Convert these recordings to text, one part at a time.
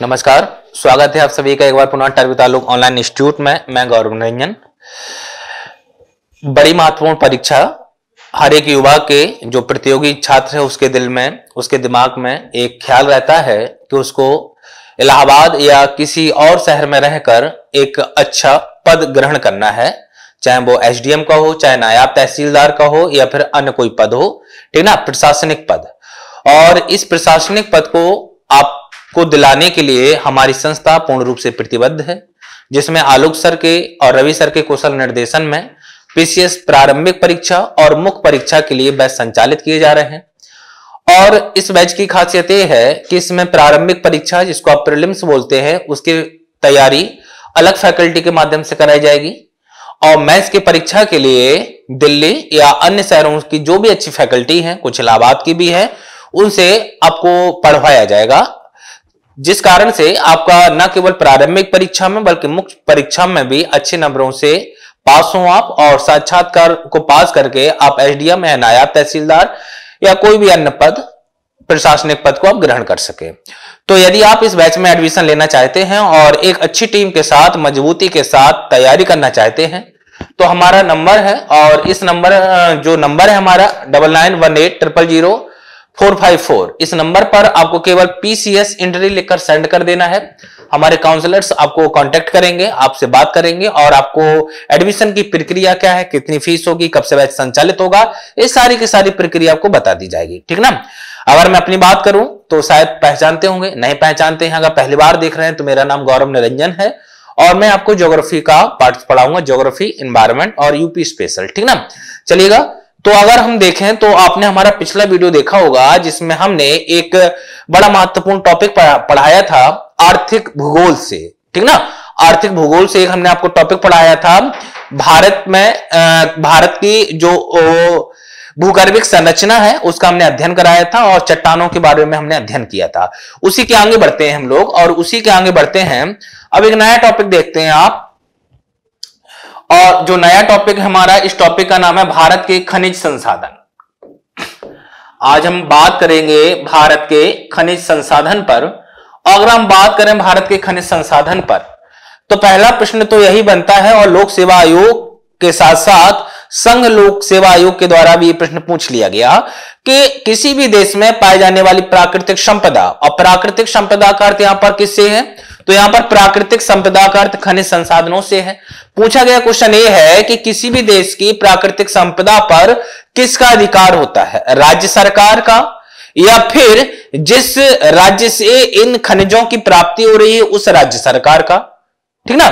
नमस्कार, स्वागत है आप सभी का एक बार पुनः टर्वी तालुक ऑनलाइन इंस्टीट्यूट में। मैं गौरव निरंजन बड़ी महत्वपूर्ण परीक्षा हर एक युवा के जो प्रतियोगी छात्र है उसके दिल में, उसके दिमाग में एक ख्याल रहता है कि उसको इलाहाबाद या किसी और शहर में रहकर एक अच्छा पद ग्रहण करना है। चाहे वो एसडीएम का हो, चाहे नायाब तहसीलदार का हो, या फिर अन्य कोई पद हो ठीक ना प्रशासनिक पद। और इस प्रशासनिक पद को आपको दिलाने के लिए हमारी संस्था पूर्ण रूप से प्रतिबद्ध है, जिसमें आलोक सर के और रवि सर के कुशल निर्देशन में पीसीएस प्रारंभिक परीक्षा और मुख्य परीक्षा के लिए बैच संचालित किए जा रहे हैं। और इस बैच की खासियत यह है कि इसमें प्रारंभिक परीक्षा, जिसको आप प्रिलिम्स बोलते हैं, उसकी तैयारी अलग फैकल्टी के माध्यम से कराई जाएगी। और मैथ्स की परीक्षा के लिए दिल्ली या अन्य शहरों की जो भी अच्छी फैकल्टी है, कुछ इलाहाबाद की भी है, उनसे आपको पढ़वाया जाएगा। जिस कारण से आपका न केवल प्रारंभिक परीक्षा में, बल्कि मुख्य परीक्षा में भी अच्छे नंबरों से पास हो आप और साक्षात्कार को पास करके आप एसडीएम या नायब तहसीलदार या कोई भी अन्य पद, प्रशासनिक पद को आप ग्रहण कर सके। तो यदि आप इस बैच में एडमिशन लेना चाहते हैं और एक अच्छी टीम के साथ, मजबूती के साथ तैयारी करना चाहते हैं तो हमारा नंबर है और इस नंबर जो नंबर है हमारा double nine one eight triple zero four five four. इस नंबर पर आपको केवल पीसीएस इंटरी लिखकर सेंड कर देना है। हमारे काउंसलर्स आपको कांटेक्ट करेंगे, आपसे बात करेंगे और आपको एडमिशन की प्रक्रिया क्या है, कितनी फ़ीस होगी, कब से बैच संचालित होगा, ये सारी की सारी प्रक्रिया आपको बता दी जाएगी। ठीक ना? अगर मैं अपनी बात करूँ तो शायद पहचानते होंगे। नहीं पहचानते हैं, अगर पहली बार देख रहे हैं तो मेरा नाम गौरव निरंजन है और मैं आपको ज्योग्राफी का पार्ट पढ़ाऊँगा ज्योग्राफी इन्वायरमेंट और यूपी स्पेशल ठीक ना? चलिएगा तो अगर हम देखें तो आपने हमारा पिछला वीडियो देखा होगा, जिसमें हमने एक बड़ा महत्वपूर्ण टॉपिक पढ़ाया था, आर्थिक भूगोल से। ठीक ना? आर्थिक भूगोल से एक हमने आपको टॉपिक पढ़ाया था, भारत में भारत की जो भूगर्भिक संरचना है, उसका हमने अध्ययन कराया था और चट्टानों के बारे में हमने अध्ययन किया था। उसी के आगे बढ़ते हैं हम लोग, और उसी के आगे बढ़ते हैं। अब एक नया टॉपिक देखते हैं आप। और जो नया टॉपिक हमारा, इस टॉपिक का नाम है भारत के खनिज संसाधन। आज हम बात करेंगे भारत के खनिज संसाधन पर। अगर हम बात करें भारत के खनिज संसाधन पर तो पहला प्रश्न तो यही बनता है और लोक सेवा आयोग के साथ साथ संघ लोक सेवा आयोग के द्वारा भी प्रश्न पूछ लिया गया कि किसी भी देश में पाए जाने वाली प्राकृतिक संपदा और प्राकृतिक संपदा का अर्थ यहाँ पर किससे है? तो यहाँ पर प्राकृतिक संपदा का अर्थ खनिज संसाधनों से है। पूछा गया क्वेश्चन ये है कि किसी भी देश की प्राकृतिक संपदा पर किसका अधिकार होता है? राज्य सरकार का? या फिर जिस राज्य से इन खनिजों की प्राप्ति हो रही है, उस राज्य सरकार का? ठीक ना?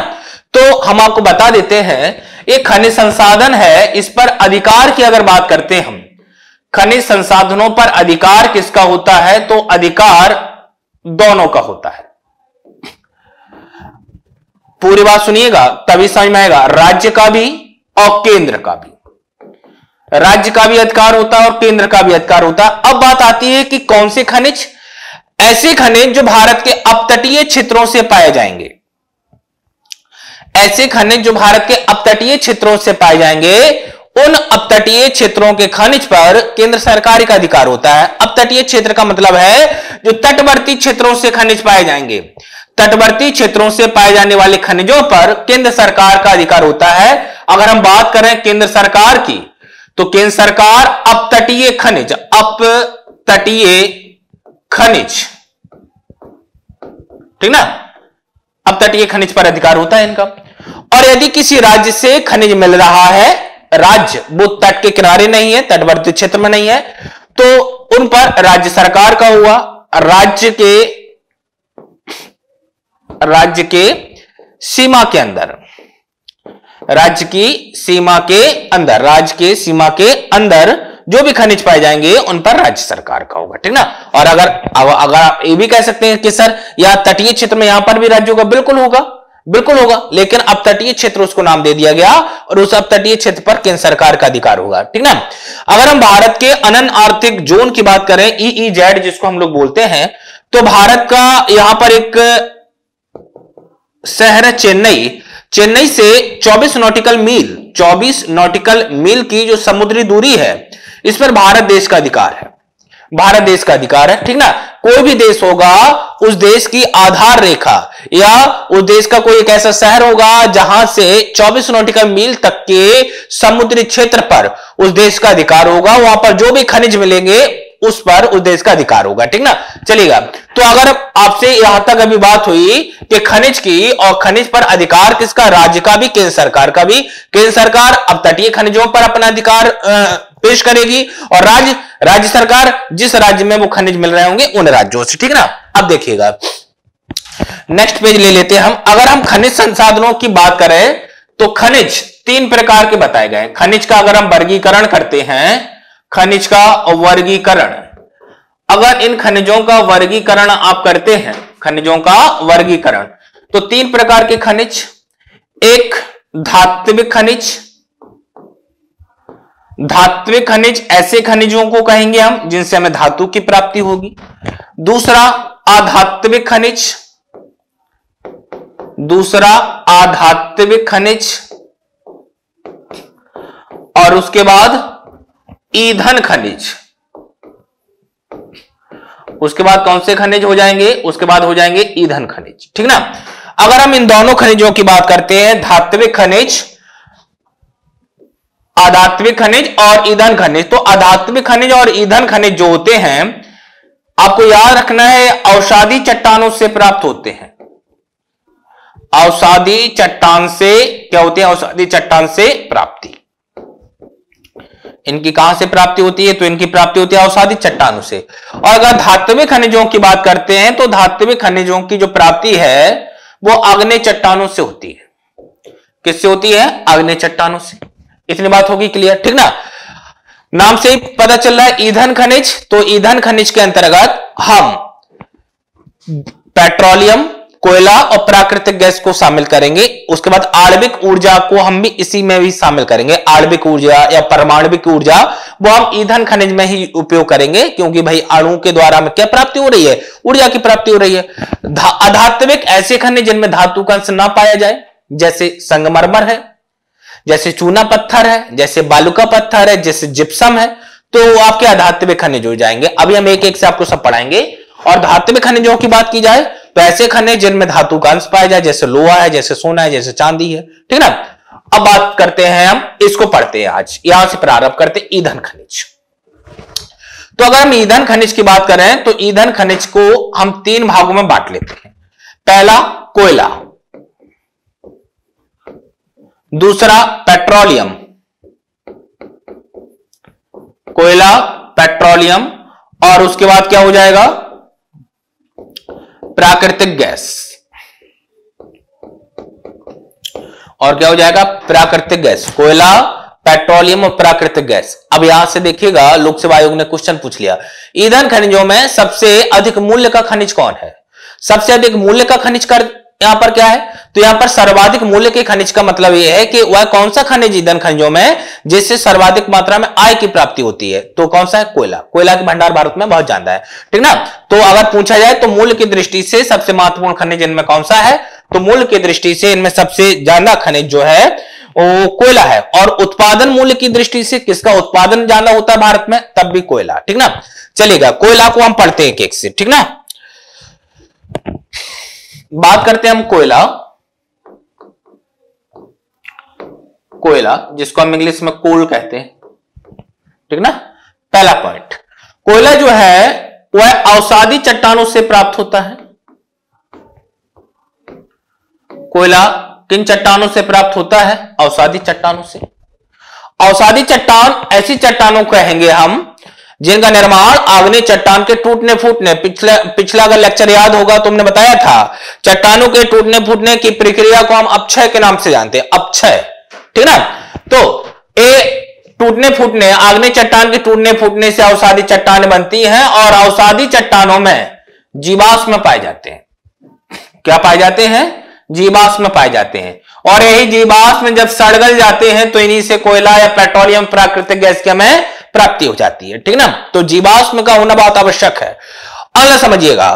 तो हम आपको बता देते हैं एक खनिज संसाधन है, इस पर अधिकार की अगर बात करते हैं हम, खनिज संसाधनों पर अधिकार किसका होता है तो अधिकार दोनों का होता है। पूरी बात सुनिएगा, तभी समझ में आएगा। राज्य का भी और केंद्र का भी। राज्य का भी अधिकार होता है और केंद्र का भी अधिकार होता। है अब बात आती है कि कौन से खनिज, ऐसे खनिज जो भारत के अपतटीय क्षेत्रों से पाए जाएँगे। ऐसे खनिज जो भारत के अपतटीय क्षेत्रों से पाए जाएँगे उन अपतटीय क्षेत्रों के खनिज पर केंद्र सरकार का अधिकार होता है। अपतटीय क्षेत्र का मतलब है जो तटवर्ती क्षेत्रों से खनिज पाए जाएँगे। तटवर्ती क्षेत्रों से पाए जाने वाले खनिजों पर केंद्र सरकार का अधिकार होता है। अगर हम बात करें केंद्र सरकार की तो केंद्र सरकार अपतटीय खनिज अपतटीय खनिज। ठीक ना? अपतटीय खनिज पर अधिकार होता है इनका। और यदि किसी राज्य से खनिज मिल रहा है राज्य, वो तट के किनारे नहीं है, तटवर्ती क्षेत्र में नहीं है तो उन पर राज्य सरकार का हुआ, राज्य के राज्य के सीमा के अंदर, राज्य की सीमा के अंदर, राज्य के सीमा के अंदर जो भी खनिज पाए जाएँगे, उन पर राज्य सरकार का होगा, ठीक ना? और अगर अगर आप ये भी कह सकते हैं कि सर, या तटीय क्षेत्र में यहाँ पर भी राज्य होगा बिल्कुल होगा बिल्कुल होगा, लेकिन अब तटीय क्षेत्र उसको नाम दे दिया गया और उस अब तटीय क्षेत्र पर केंद्र सरकार का अधिकार होगा, ठीक ना? अगर हम भारत के अनन आर्थिक जोन की बात करें ईईजेड जिसको हम लोग बोलते हैं तो भारत का यहाँ पर एक शहर है चेन्नई। चेन्नई से 24 नॉटिकल मील 24 नॉटिकल मील की जो समुद्री दूरी है, इस पर भारत देश का अधिकार है। भारत देश का अधिकार है, ठीक ना? कोई भी देश होगा, उस देश की आधार रेखा, या उस देश का कोई एक ऐसा शहर होगा जहाँ से 24 नोटिकल मील तक के समुद्री क्षेत्र पर उस देश का अधिकार होगा, वहाँ पर जो भी खनिज मिलेंगे, उस पर उस देश का अधिकार होगा, ठीक ना? चलेगा तो अगर आपसे यहाँ तक अभी बात हुई कि खनिज की, और खनिज पर अधिकार किसका, राज्य का भी, केंद्र सरकार का भी, केंद्र सरकार अब तटीय खनिजों पर अपना अधिकार पेश करेगी और राज्य राज्य सरकार, जिस राज्य में वो खनिज मिल रहे होंगे, उन राज्यों से, ठीक है ना? अब देखिएगा। नेक्स्ट पेज ले लेते हैं हम। अगर हम खनिज संसाधनों की बात करें तो खनिज तीन प्रकार के बताए गए खनिज का अगर हम वर्गीकरण करते हैं, खनिज का वर्गीकरण। अगर इन खनिजों का वर्गीकरण आप करते हैं, खनिजों का वर्गीकरण तो तीन प्रकार के खनिज। एक धात्विक खनिज धात्विक खनिज, ऐसे खनिजों को कहेंगे हम, जिनसे हमें धातु की प्राप्ति होगी। दूसरा आधात्विक खनिज। दूसरा आधात्विक खनिज। और उसके बाद, ईंधन खनिज। उसके बाद कौन से खनिज हो जाएँगे? उसके बाद हो जाएँगे ईंधन खनिज। ठीक ना? अगर हम इन दोनों खनिजों की बात करते हैं, धात्विक खनिज आधात्विक खनिज और ईंधन खनिज। तो आधात्विक खनिज और ईंधन खनिज जो होते हैं, आपको याद रखना है औषाधी चट्टानों से प्राप्त होते हैं। औषाधी चट्टान से क्या होते हैं? औषाधी चट्टान से प्राप्ति। इनकी कहाँ से प्राप्ति होती है? तो इनकी प्राप्ति होती है औषाधी चट्टानों से। और अगर धात्विक खनिजों की बात करते हैं तो धात्विक खनिजों की जो प्राप्ति है, वो अग्नि चट्टानों से होती है। किससे होती है? अग्नि चट्टानों से। इतनी बात होगी क्लियर ठीक ना? नाम से ही पता चल रहा है ईंधन खनिज तो ईंधन खनिज के अंतर्गत हम पेट्रोलियम, कोयला और प्राकृतिक गैस को शामिल करेंगे। उसके बाद आणविक ऊर्जा को हम भी इसी में भी शामिल करेंगे। आणविक ऊर्जा या परमाणविक ऊर्जा, वो हम ईंधन खनिज में ही उपयोग करेंगे, क्योंकि भाई अणु के द्वारा में क्या प्राप्ति हो रही है? ऊर्जा की प्राप्ति हो रही है। अधात्विक ऐसे खनिज जिनमें धातु का अंश ना पाया जाए, जैसे संगमरमर है जैसे चूना पत्थर है, जैसे बालुका पत्थर है, जैसे जिप्सम है तो आपके अधात्विक खनिज हो जाएँगे। अभी हम एक एक से आपको सब पढ़ाएँगे। और धात्विक खनिजों की बात की जाए तो ऐसे खनिज जिनमें धातु का अंश पाया जाए, जैसे लोहा है, जैसे सोना है, जैसे चांदी है। ठीक ना? अब बात करते हैं हम, इसको पढ़ते हैं आज। यहाँ से प्रारंभ करते ईंधन खनिज। तो अगर हम ईंधन खनिज की बात करें तो ईंधन खनिज को हम तीन भागों में बांट लेते हैं। पहला, कोयला। दूसरा पेट्रोलियम। कोयला, पेट्रोलियम, और उसके बाद क्या हो जाएगा? प्राकृतिक गैस। और क्या हो जाएगा? प्राकृतिक गैस। कोयला, पेट्रोलियम और प्राकृतिक गैस। अब यहाँ से देखिएगा, लोक सेवा आयोग ने क्वेश्चन पूछ लिया। ईंधन खनिजों में सबसे अधिक मूल्य का खनिज कौन है? सबसे अधिक मूल्य का खनिज कर यहाँ पर क्या है? तो यहाँ पर सर्वाधिक मूल्य के खनिज का मतलब यह है कि वह कौन सा खनिज ईंधन खनिजों में जिससे सर्वाधिक मात्रा में आय की प्राप्ति होती है? तो कौन सा है? कोयला। कोयला के भंडार भारत में बहुत ज़्यादा है। ठीक ना? तो अगर पूछा जाए तो मूल्य की दृष्टि से सबसे महत्वपूर्ण खनिज इनमें कौन सा है? तो मूल्य की दृष्टि से इनमें सबसे ज़्यादा खनिज जो है, वो कोयला है। और उत्पादन मूल्य की दृष्टि से किसका उत्पादन ज़्यादा होता है भारत में? तब भी कोयला। ठीक ना? चलेगा कोयला को हम पढ़ते हैं एक एक से। ठीक ना? बात करते हैं हम कोयला। कोयला, जिसको हम इंग्लिश में कोल कहते हैं। ठीक ना? पहला पॉइंट कोयला जो है, वह औषाधी चट्टानों से प्राप्त होता है। कोयला किन चट्टानों से प्राप्त होता है? औषाधी चट्टानों से। औषाधी चट्टान ऐसी चट्टानों कहेंगे हम जिनका निर्माण आग्नेय चट्टान के टूटने फूटने, पिछला पिछला अगर लेक्चर याद होगा, तुमने बताया था, चट्टानों के टूटने फूटने की प्रक्रिया को हम अपक्षय के नाम से जानते हैं, अपक्षय, ठीक ना? तो ए, टूटने फूटने, आग्नेय चट्टान के टूटने फूटने से अवसादी चट्टान बनती हैं और अवसादी चट्टानों में जीवाश्म पाए जाते हैं। क्या पाए जाते हैं? जीवाश्म पाए जाते हैं। और यही जीवाश्म जब सड़गल जाते हैं तो इन्हीं से कोयला या पेट्रोलियम, प्राकृतिक गैस के हमें प्राप्ति हो जाती है, ठीक ना? तो जीवाश्म का होना बहुत आवश्यक है। अगला समझिएगा,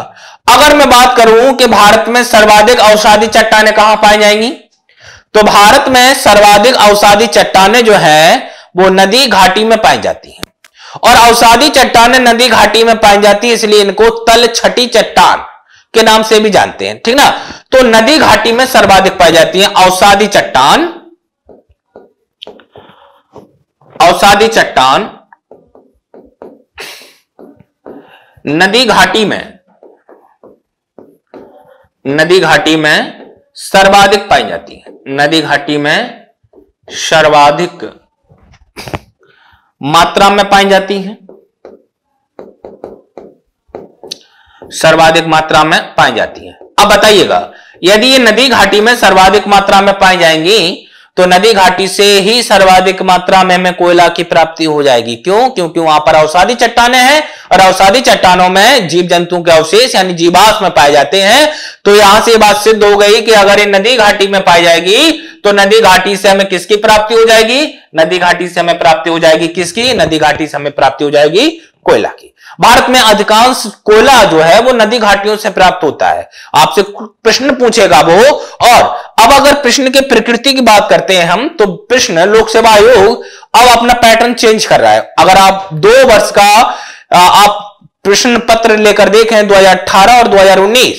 अगर मैं बात करूँ कि भारत में सर्वाधिक औषधि चट्टाने कहाँ पाई जाएँगी तो भारत में सर्वाधिक औषधि चट्टाने जो है, वो नदी घाटी में पाई जाती हैं। और अवसादी चट्टान नदी घाटी में पाई जाती है, इसलिए इनको तल छठी चट्टान के नाम से भी जानते हैं, ठीक ना? तो नदी घाटी में सर्वाधिक पाई जाती है अवसादी चट्टान। अवसादी चट्टान नदी घाटी में, नदी घाटी में सर्वाधिक पाई जाती है। नदी घाटी में सर्वाधिक मात्रा में पाई जाती है। सर्वाधिक मात्रा में पाई जाती है। अब बताइएगा, यदि ये नदी घाटी में सर्वाधिक मात्रा में पाई जाएँगी तो नदी घाटी से ही सर्वाधिक मात्रा में हमें कोयला की प्राप्ति हो जाएगी। क्यों? क्योंकि वहाँ पर अवसादी चट्टाने हैं और अवसादी चट्टानों में जीव जंतुओं के अवशेष यानी जीवास में पाए जाते हैं। तो यहाँ से बात सिद्ध हो गई कि अगर ये नदी घाटी में पाई जाएगी तो नदी घाटी से हमें किसकी प्राप्ति हो जाएगी? नदी घाटी से हमें प्राप्ति हो जाएगी किसकी? नदी घाटी से हमें प्राप्ति हो जाएगी कोयला की। भारत में अधिकांश कोयला जो है वो नदी घाटियों से प्राप्त होता है। आपसे प्रश्न पूछेगा वो, और अब अगर प्रश्न की प्रकृति की बात करते हैं हम तो प्रश्न लोक सेवा आयोग अब अपना पैटर्न चेंज कर रहा है। अगर आप दो वर्ष का आप प्रश्न पत्र लेकर देखें 2018 और 2019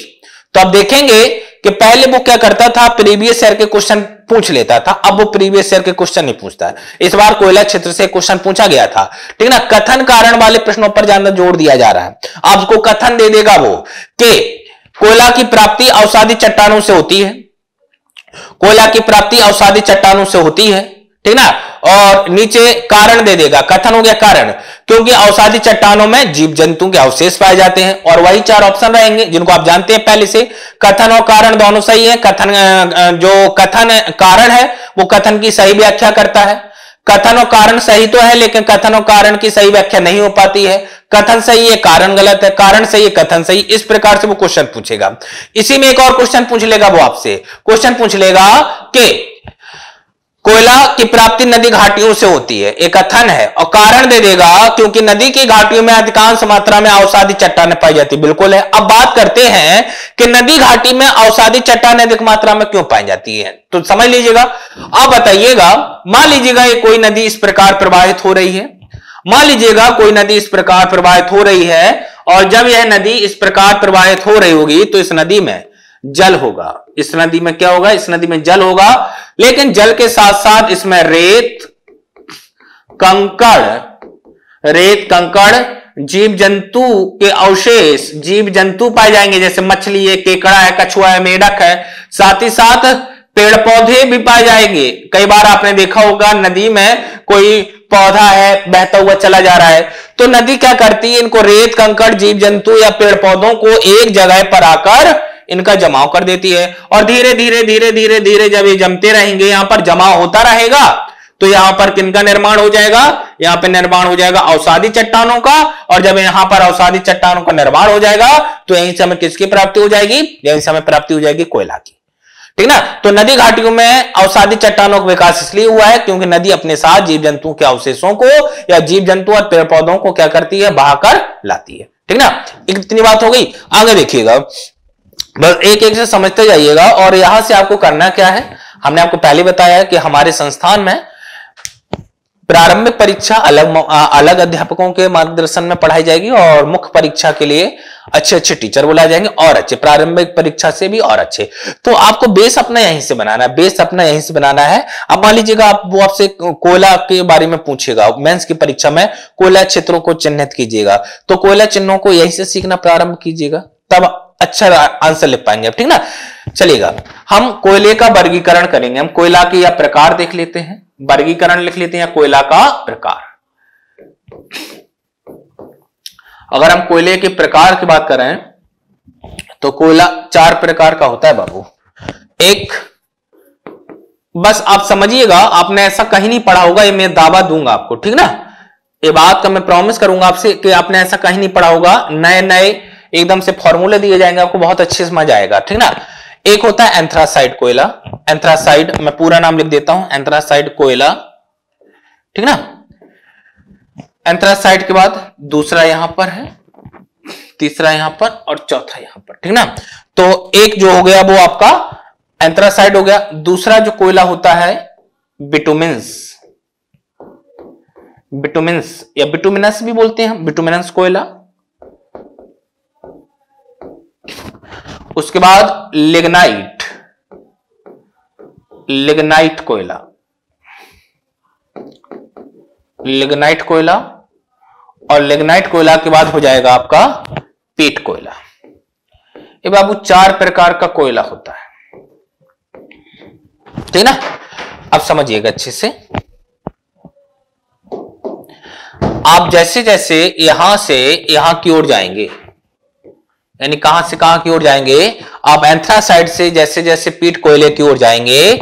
तो आप देखेंगे कि पहले वो क्या करता था? प्रीवियस ईयर के क्वेश्चन पूछ लेता था। अब वो प्रीवियस ईयर के क्वेश्चन नहीं पूछता है। इस बार कोयला क्षेत्र से क्वेश्चन पूछा गया था। ठीक ना? कथन कारण वाले प्रश्नों पर ज़्यादा ज़ोर दिया जा रहा है। आपको कथन दे देगा वो कि कोयला की प्राप्ति अवसादी चट्टानों से होती है। कोयला की प्राप्ति अवसादी चट्टानों से होती है। ठीक ना? और नीचे कारण दे देगा। कथन हो गया कारण। क्योंकि अवसादी चट्टानों में जीव जंतु के अवशेष पाए जाते हैं और वही चार ऑप्शन रहेंगे, जिनको आप जानते हैं पहले से। कथन और कारण दोनों सही है। कथन जो कथन कारण है, वो कथन की सही व्याख्या करता है। कथन और कारण सही तो है, लेकिन कथन और कारण की सही व्याख्या नहीं हो पाती है। कथन सही है, कारण गलत है। कारण सही है, कथन सही। इस प्रकार से वो क्वेश्चन पूछेगा। इसी में एक और क्वेश्चन पूछ लेगा वो आपसे। क्वेश्चन पूछ लेगा कि कोयला की प्राप्ति नदी घाटियों से होती है। एक कथन है, और कारण दे देगा, क्योंकि नदी की घाटियों में अधिकांश मात्रा में अवसादी चट्टाने पाई जाती बिल्कुल है। अब बात करते हैं कि नदी घाटी में अवसादी चट्टाने अधिक मात्रा में क्यों पाई जाती है? तो समझ लीजिएगा। अब बताइएगा, मान लीजिएगा ये कोई नदी इस प्रकार प्रवाहित हो रही है। मान लीजिएगा कोई नदी इस प्रकार प्रवाहित हो रही है, और जब यह नदी इस प्रकार प्रवाहित हो रही होगी तो इस नदी में जल होगा। इस नदी में क्या होगा? इस नदी में जल होगा। लेकिन जल के साथ साथ इसमें रेत, कंकड़ रेत, कंकड़ जीव जंतु के अवशेष जीव जंतु पाए जाएँगे। जैसे मछली है, केकड़ा है, कछुआ है, मेढक है। साथ ही साथ पेड़ पौधे भी पाए जाएँगे। कई बार आपने देखा होगा, नदी में कोई पौधा है, बहता हुआ चला जा रहा है। तो नदी क्या करती है? इनको रेत, कंकड़ जीव जंतु या पेड़ पौधों को एक जगह पर आकर इनका जमाव कर देती है। और धीरे धीरे धीरे धीरे धीरे जब ये जमते रहेंगे, यहाँ पर जमाव होता रहेगा तो यहाँ पर किनका निर्माण हो जाएगा? यहाँ पर निर्माण हो जाएगा अवसादी चट्टानों का, और जब यहाँ पर अवसादी चट्टानों का निर्माण हो जाएगा तो यहीं से हमें किसकी प्राप्ति हो जाएगी? यहीं से हमें प्राप्ति हो जाएगी कोयला की। ठीक ना? तो नदी घाटियों में अवसादी चट्टानों का विकास इसलिए हुआ है, क्योंकि नदी अपने साथ जीव जंतुओं के अवशेषों को या जीव जंतु और पेड़ पौधों को क्या करती है? बहाकर लाती है। ठीक ना? इतनी बात हो गई। आगे देखिएगा। बस एक एक से समझते जाइएगा। और यहाँ से आपको करना क्या है? हमने आपको पहले बताया कि हमारे संस्थान में प्रारंभिक परीक्षा अलग अलग अध्यापकों के मार्गदर्शन में पढ़ाई जाएगी और मुख्य परीक्षा के लिए अच्छे अच्छे टीचर बुलाए जाएँगे और अच्छे प्रारंभिक परीक्षा से भी और अच्छे। तो आपको बेस अपना यहीं से बनाना है, बेस अपना यहीं से बनाना है। अब मान लीजिएगा, आप, वो आपसे कोयला के बारे में पूछेगा मेंस की परीक्षा में कोयला क्षेत्रों को चिन्हित कीजिएगा। तो कोयला चिन्हों को यहीं से सीखना प्रारंभ कीजिएगा। तब अच्छा आंसर लिख पाएँगे ठीक ना? चलिएगा। हम कोयले का वर्गीकरण करेंगे। हम कोयला के या प्रकार देख लेते हैं। वर्गीकरण लिख लेते हैं या कोयला का प्रकार। अगर हम कोयले के प्रकार की बात करें तो कोयला चार प्रकार का होता है बाबू। एक, बस आप समझिएगा, आपने ऐसा कहीं नहीं पढ़ा होगा, ये मैं दावा दूँगा आपको, ठीक ना? ये बात का मैं प्रॉमिस करूँगा आपसे कि आपने ऐसा कहीं नहीं पढ़ा होगा। नए नए एकदम से फॉर्मूले दिए जाएँगे, आपको बहुत अच्छे समझ आएगा, ठीक ना? एक होता है एंथ्रासाइड कोयला। एंथ्रासाइड मैं पूरा नाम लिख देता हूँ एंथ्रासाइड कोयला, ठीक ना? एंथ्रासाइड के बाद दूसरा यहाँ पर है, तीसरा यहाँ पर और चौथा यहाँ पर, ठीक ना? तो एक जो हो गया वो आपका एंथ्रासाइड हो गया। दूसरा जो कोयला होता है बिटुमिन्स बिटुमिन्स या बिटुमिनस भी बोलते हैं बिटुमिनस कोयला। उसके बाद लिग्नाइट। लिग्नाइट कोयला। लिग्नाइट कोयला और लिग्नाइट कोयला के बाद हो जाएगा आपका पीट कोयला। ये बाबू चार प्रकार का कोयला होता है। ठीक ना? अब समझिएगा अच्छे से। आप जैसे जैसे यहाँ से यहाँ की ओर जाएँगे यानी कहाँ से कहाँ की ओर जाएँगे? आप एंथ्रासाइड से जैसे जैसे पीट कोयले की ओर जाएँगे,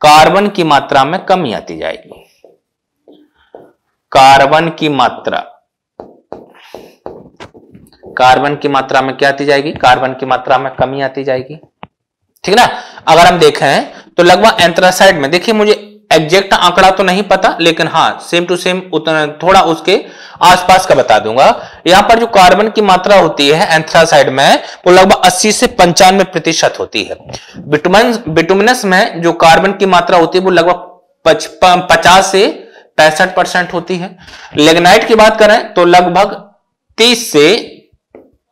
कार्बन की मात्रा में कमी आती जाएगी। कार्बन की मात्रा। कार्बन की मात्रा में क्या आती जाएगी? कार्बन की मात्रा में कमी आती जाएगी। ठीक ना? अगर हम देखें तो लगभग एंथ्रासाइड में, देखिए मुझे एग्जैक्ट आंकड़ा तो नहीं पता, लेकिन हाँ सेम टू सेम उतना थोड़ा उसके आसपास का बता दूँगा। यहाँ पर जो कार्बन की मात्रा होती है एंथ्रासाइड में, वो लगभग 80 से पंचानवे प्रतिशत होती है। बिटुमन बिटुमिनस में जो कार्बन की मात्रा होती है, वो लगभग पचास से पैंसठ परसेंट होती है। लेग्नाइट की बात करें तो लगभग तीस से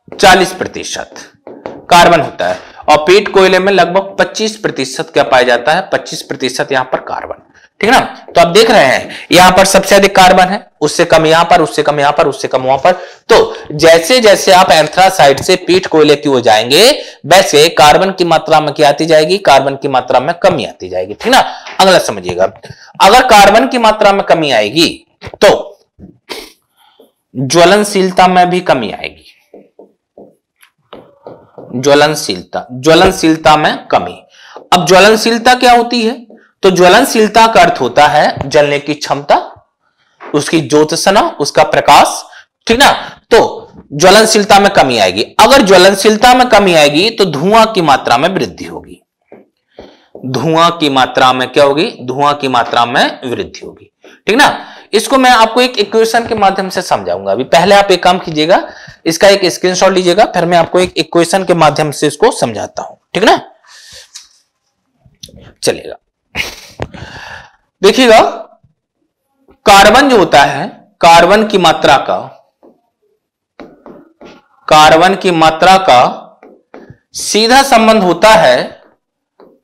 चालीस प्रतिशत कार्बन होता है। और पेट कोयले में लगभग 25 प्रतिशत क्या पाया जाता है? 25 प्रतिशत यहाँ पर कार्बन। ठीक है ना? तो आप देख रहे हैं, यहाँ पर सबसे अधिक कार्बन है, उससे कम यहाँ पर, उससे कम यहाँ पर, उससे कम वहाँ पर। तो जैसे जैसे आप एंथ्रासाइड से पीठ कोयले की ओर जाएँगे, वैसे कार्बन की मात्रा में क्या आती जाएगी? कार्बन की मात्रा में कमी आती जाएगी, ठीक ना? अगला समझिएगा। अगर कार्बन की मात्रा में कमी आएगी तो ज्वलनशीलता में भी कमी आएगी। ज्वलनशीलता ज्वलनशीलता में कमी। अब ज्वलनशीलता क्या होती है? तो ज्वलनशीलता का अर्थ होता है जलने की क्षमता, उसकी ज्योतिषना उसका प्रकाश, ठीक ना? तो ज्वलनशीलता में कमी आएगी। अगर ज्वलनशीलता में कमी आएगी तो धुआँ की मात्रा में वृद्धि होगी। धुआँ की मात्रा में क्या होगी? धुआँ की मात्रा में वृद्धि होगी। ठीक ना? इसको मैं आपको एक इक्वेशन के माध्यम से समझाऊँगा। अभी पहले आप एक काम कीजिएगा, इसका एक स्क्रीनशॉट लीजिएगा, फिर मैं आपको एक इक्वेशन के माध्यम से इसको समझाता हूँ। ठीक ना? चलेगा। देखिएगा, कार्बन जो होता है, कार्बन की मात्रा का, कार्बन की मात्रा का सीधा संबंध होता है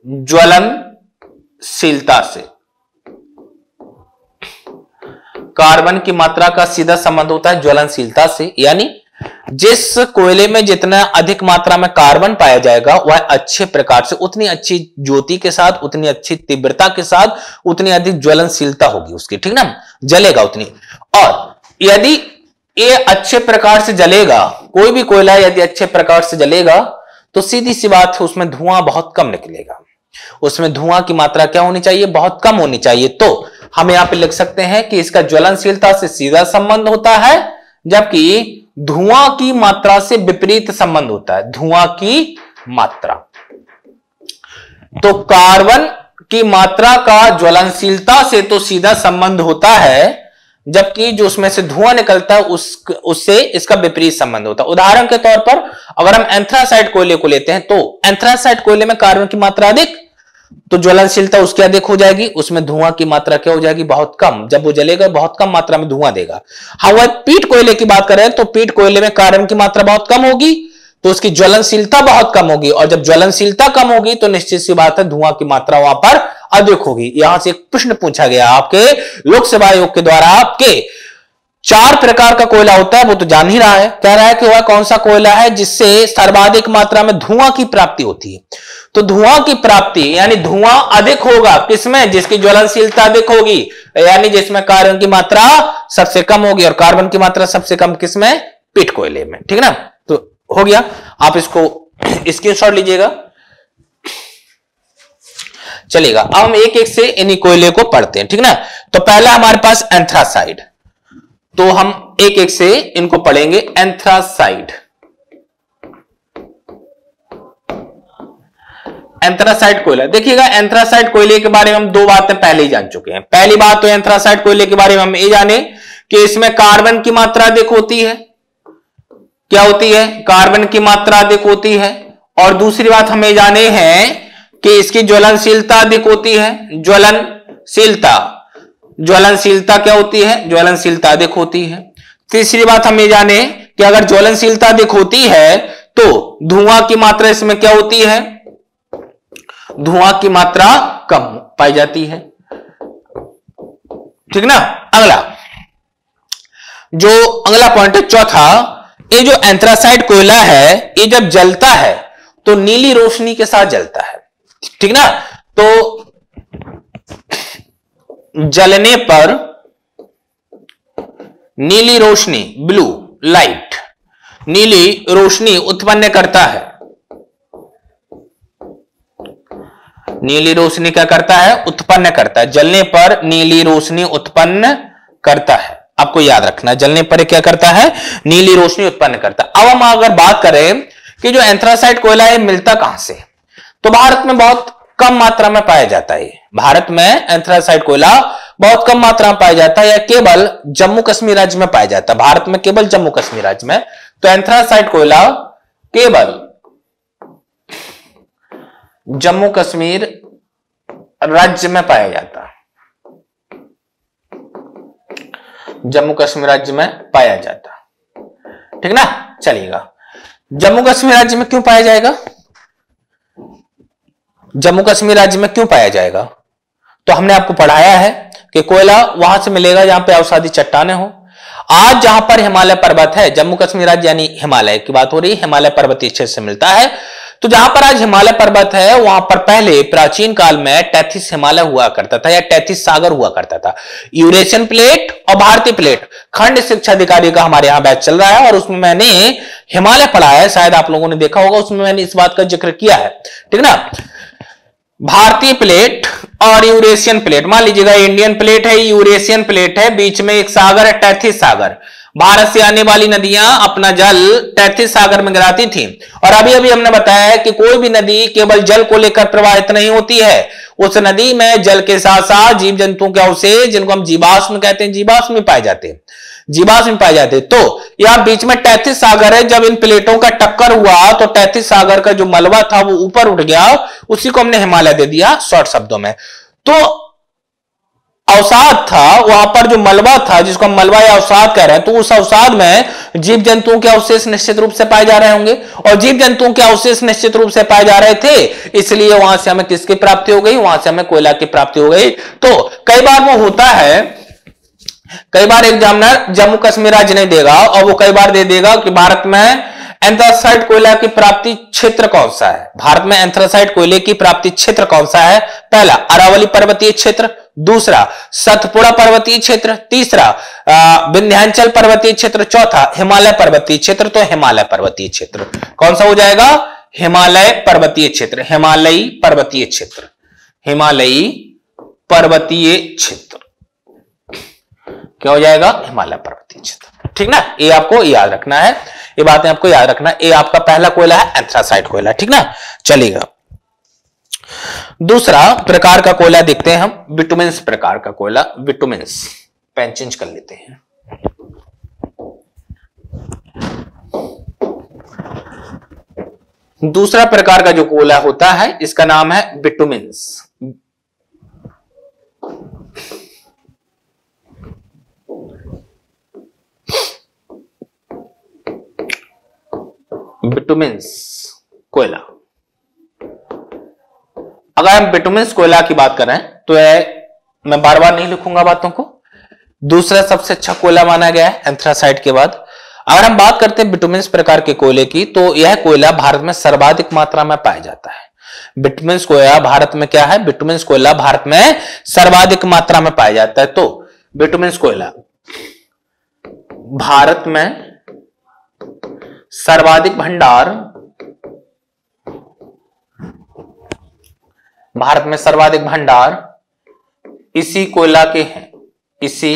ज्वलनशीलता से। कार्बन की मात्रा का सीधा संबंध होता है ज्वलनशीलता से, यानी जिस कोयले में जितना अधिक मात्रा में कार्बन पाया जाएगा, वह अच्छे प्रकार से, उतनी अच्छी ज्योति के साथ, उतनी अच्छी तीव्रता के साथ, उतनी अधिक ज्वलनशीलता होगी उसकी, ठीक ना? जलेगा उतनी। और यदि ये अच्छे प्रकार से जलेगा, कोई भी कोयला यदि अच्छे प्रकार से जलेगा तो सीधी सी बात है, उसमें धुआँ बहुत कम निकलेगा। उसमें धुआँ की मात्रा क्या होनी चाहिए? बहुत कम होनी चाहिए। तो हम यहाँ पे लिख सकते हैं कि इसका ज्वलनशीलता से सीधा संबंध होता है, जबकि धुआँ की मात्रा से विपरीत संबंध होता है, धुआँ की मात्रा। तो कार्बन की मात्रा का ज्वलनशीलता से तो सीधा संबंध होता है, जबकि जो उसमें से धुआँ निकलता है, उस, उससे इसका विपरीत संबंध होता है। उदाहरण के तौर पर अगर हम एंथ्रासाइड कोयले को लेते हैं तो एंथ्रासाइड कोयले में कार्बन की मात्रा अधिक तो ज्वलनशीलता उसकी अधिक हो जाएगी, उसमें धुआँ की मात्रा क्या हो जाएगी? बहुत कम। जब वो जलेगा, बहुत कम मात्रा में धुआँ देगा। हाँ वह पीट कोयले की बात करें तो पीट कोयले में कार्बन की मात्रा बहुत कम होगी तो उसकी ज्वलनशीलता बहुत कम होगी। और जब ज्वलनशीलता कम होगी तो निश्चित सी बात है, धुआँ की मात्रा वहाँ पर अधिक होगी। यहाँ से एक प्रश्न पूछा गया आपके लोक सेवा आयोग के द्वारा आपके। चार प्रकार का कोयला होता है, वो तो जान ही रहा है। कह रहा है कि वह कौन सा कोयला है, जिससे सर्वाधिक मात्रा में धुआँ की प्राप्ति होती है। तो धुआँ की प्राप्ति, यानी धुआँ अधिक होगा किसमें जिसकी ज्वलनशीलता अधिक होगी, यानी जिसमें कार्बन की मात्रा सबसे कम होगी, और कार्बन की मात्रा सबसे कम किसमें पिट कोयले में, ठीक ना? तो हो गया। आप इसको स्क्रीन शॉट लीजिएगा। चलेगा अब हम एक एक से इन्हीं कोयले को पढ़ते हैं, ठीक ना? तो पहला हमारे पास एंथ्रासाइड। तो हम एक एक से इनको पढ़ेंगे, एंथ्रासाइड। एंथ्रासाइड कोयला। देखिएगा एंथ्रासाइड कोयले के बारे में हम दो बातें पहले ही जान चुके हैं। पहली बात तो एंथ्रासाइड कोयले के बारे में हम ये जाने कि इसमें कार्बन की मात्रा अधिक होती है। क्या होती है? कार्बन की मात्रा अधिक होती है। और दूसरी बात हमें जाने हैं कि इसकी ज्वलनशीलता अधिक होती है। ज्वलनशीलता। ज्वलनशीलता क्या होती है? ज्वलनशीलता अधिक होती है। तीसरी बात हम जाने कि अगर ज्वलनशीलता अधिक होती है तो धुआँ की मात्रा इसमें क्या होती है? धुआँ की मात्रा कम पाई जाती है। ठीक ना? अगला। जो अगला पॉइंट है, चौथा, ये जो एंथ्रासाइड कोयला है, ये जब जलता है तो नीली रोशनी के साथ जलता है। ठीक ना? तो जलने पर नीली रोशनी ब्लू लाइट नीली रोशनी उत्पन्न करता है। नीली रोशनी क्या करता है? उत्पन्न करता है। जलने पर नीली रोशनी उत्पन्न करता है। आपको याद रखना, जलने पर क्या करता है? नीली रोशनी उत्पन्न करता है। अब हम अगर बात करें कि जो एंथ्रासाइट कोयला है मिलता कहाँ से? तो भारत में बहुत कम मात्रा में पाया जाता है। भारत में एंथ्रासाइट कोयला बहुत कम मात्रा में पाया जाता है, या केवल जम्मू कश्मीर राज्य में पाया जाता है। भारत में केवल जम्मू कश्मीर राज्य में। तो एंथ्रासाइट कोयला केवल जम्मू कश्मीर राज्य में पाया जाता जम्मू कश्मीर राज्य में पाया जाता ठीक ना? चलिएगा। जम्मू कश्मीर राज्य में क्यों पाया जाएगा? जम्मू कश्मीर राज्य में क्यों पाया जाएगा? तो हमने आपको पढ़ाया है कि कोयला वहाँ से मिलेगा जहाँ पे अवसादी चट्टाने हो। आज जहाँ पर हिमालय पर्वत है, जम्मू कश्मीर राज्य यानी हिमालय की बात हो रही है, हिमालय पर्वतीय क्षेत्र से मिलता है। तो जहाँ पर आज हिमालय पर्वत है, वहाँ पर पहले प्राचीन काल में टैथिस हिमालय हुआ करता था या टैथिस सागर हुआ करता था। यूरेशियन प्लेट और भारतीय प्लेट खंड शिक्षा अधिकारी का हमारे यहाँ बैच चल रहा है और उसमें मैंने हिमालय पढ़ा है, शायद आप लोगों ने देखा होगा, उसमें मैंने इस बात का ज़िक्र किया है। ठीक ना? भारतीय प्लेट और यूरेशियन प्लेट। मान लीजिएगा, इंडियन प्लेट है, यूरेशियन प्लेट है, बीच में एक सागर है टैथिस सागर। भारत से आने वाली नदियाँ अपना जल टैथिस सागर में गिराती थी। और अभी अभी हमने बताया है कि कोई भी नदी केवल जल को लेकर प्रवाहित नहीं होती है। उस नदी में जल के साथ साथ जीव जंतुओं के अवशेष, जिनको हम जीवाश्म कहते हैं, जीवाश्म पाए जाते हैं। जीवाश्म पाए जाते तो यहाँ बीच में तैतीस सागर है। जब इन प्लेटों का टक्कर हुआ तो तैतीस सागर का जो मलबा था वो ऊपर उठ गया उसी को हमने हिमालय दे दिया शॉर्ट शब्दों में। तो अवसाद था, वहाँ पर जो मलबा था, जिसको हम मलबा या अवसाद कह रहे हैं तो उस अवसाद में जीव जंतुओं के अवशेष निश्चित रूप से पाए जा रहे होंगे। और जीव जंतुओं के अवशेष निश्चित रूप से पाए जा रहे थे, इसलिए वहाँ से हमें किसकी प्राप्ति हो गई? वहाँ से हमें कोयला की प्राप्ति हो गई। तो कई बार वो होता है कई बार एग्जामिनर जम्मू कश्मीर राज्य नहीं देगा और वो कई बार दे देगा कि भारत में एंथ्रासाइड कोयला की प्राप्ति क्षेत्र कौन सा है? भारत में एंथ्रासाइड कोयले की प्राप्ति क्षेत्र कौन सा है? पहला, अरावली पर्वतीय क्षेत्र, दूसरा, सतपुड़ा पर्वतीय क्षेत्र, तीसरा विंध्यांचल पर्वतीय क्षेत्र, चौथा, हिमालय पर्वतीय क्षेत्र तो हिमालय पर्वतीय क्षेत्र। कौन सा हो जाएगा? हिमालय पर्वतीय क्षेत्र, हिमालयी पर्वतीय क्षेत्र, हिमालयी पर्वतीय क्षेत्र। क्या हो जाएगा? हिमालय पर्वतीय क्षेत्र। ठीक ना? ये आपको याद रखना है। ये बातें आपको याद रखना ये आपका पहला कोयला है एंथ्रासाइड कोयला। ठीक ना? चलेगा दूसरा प्रकार का कोयला देखते हैं हम। विटुमिन्स प्रकार का कोयला। विटुमिन्स पेन चेंज कर लेते हैं। दूसरा प्रकार का जो कोयला होता है, इसका नाम है विटुमिन्स विटुमिन्स कोयला अगर हम बिटुमिन्स कोयला की बात करें तो मैं बार बार नहीं लिखूँगा बातों को। दूसरा सबसे अच्छा कोयला माना गया है एंथ्रासाइड के बाद। अगर हम बात करते हैं बिटुमिन्स प्रकार के कोयले की तो यह कोयला भारत में सर्वाधिक मात्रा में पाया जाता है। बिटुमिन्स कोयला भारत में क्या है? बिटुमिन्स कोयला भारत में सर्वाधिक मात्रा में पाया जाता है। तो बिटुमिन्स कोयला भारत में सर्वाधिक भंडार भारत में सर्वाधिक भंडार इसी कोयला के हैं। इसी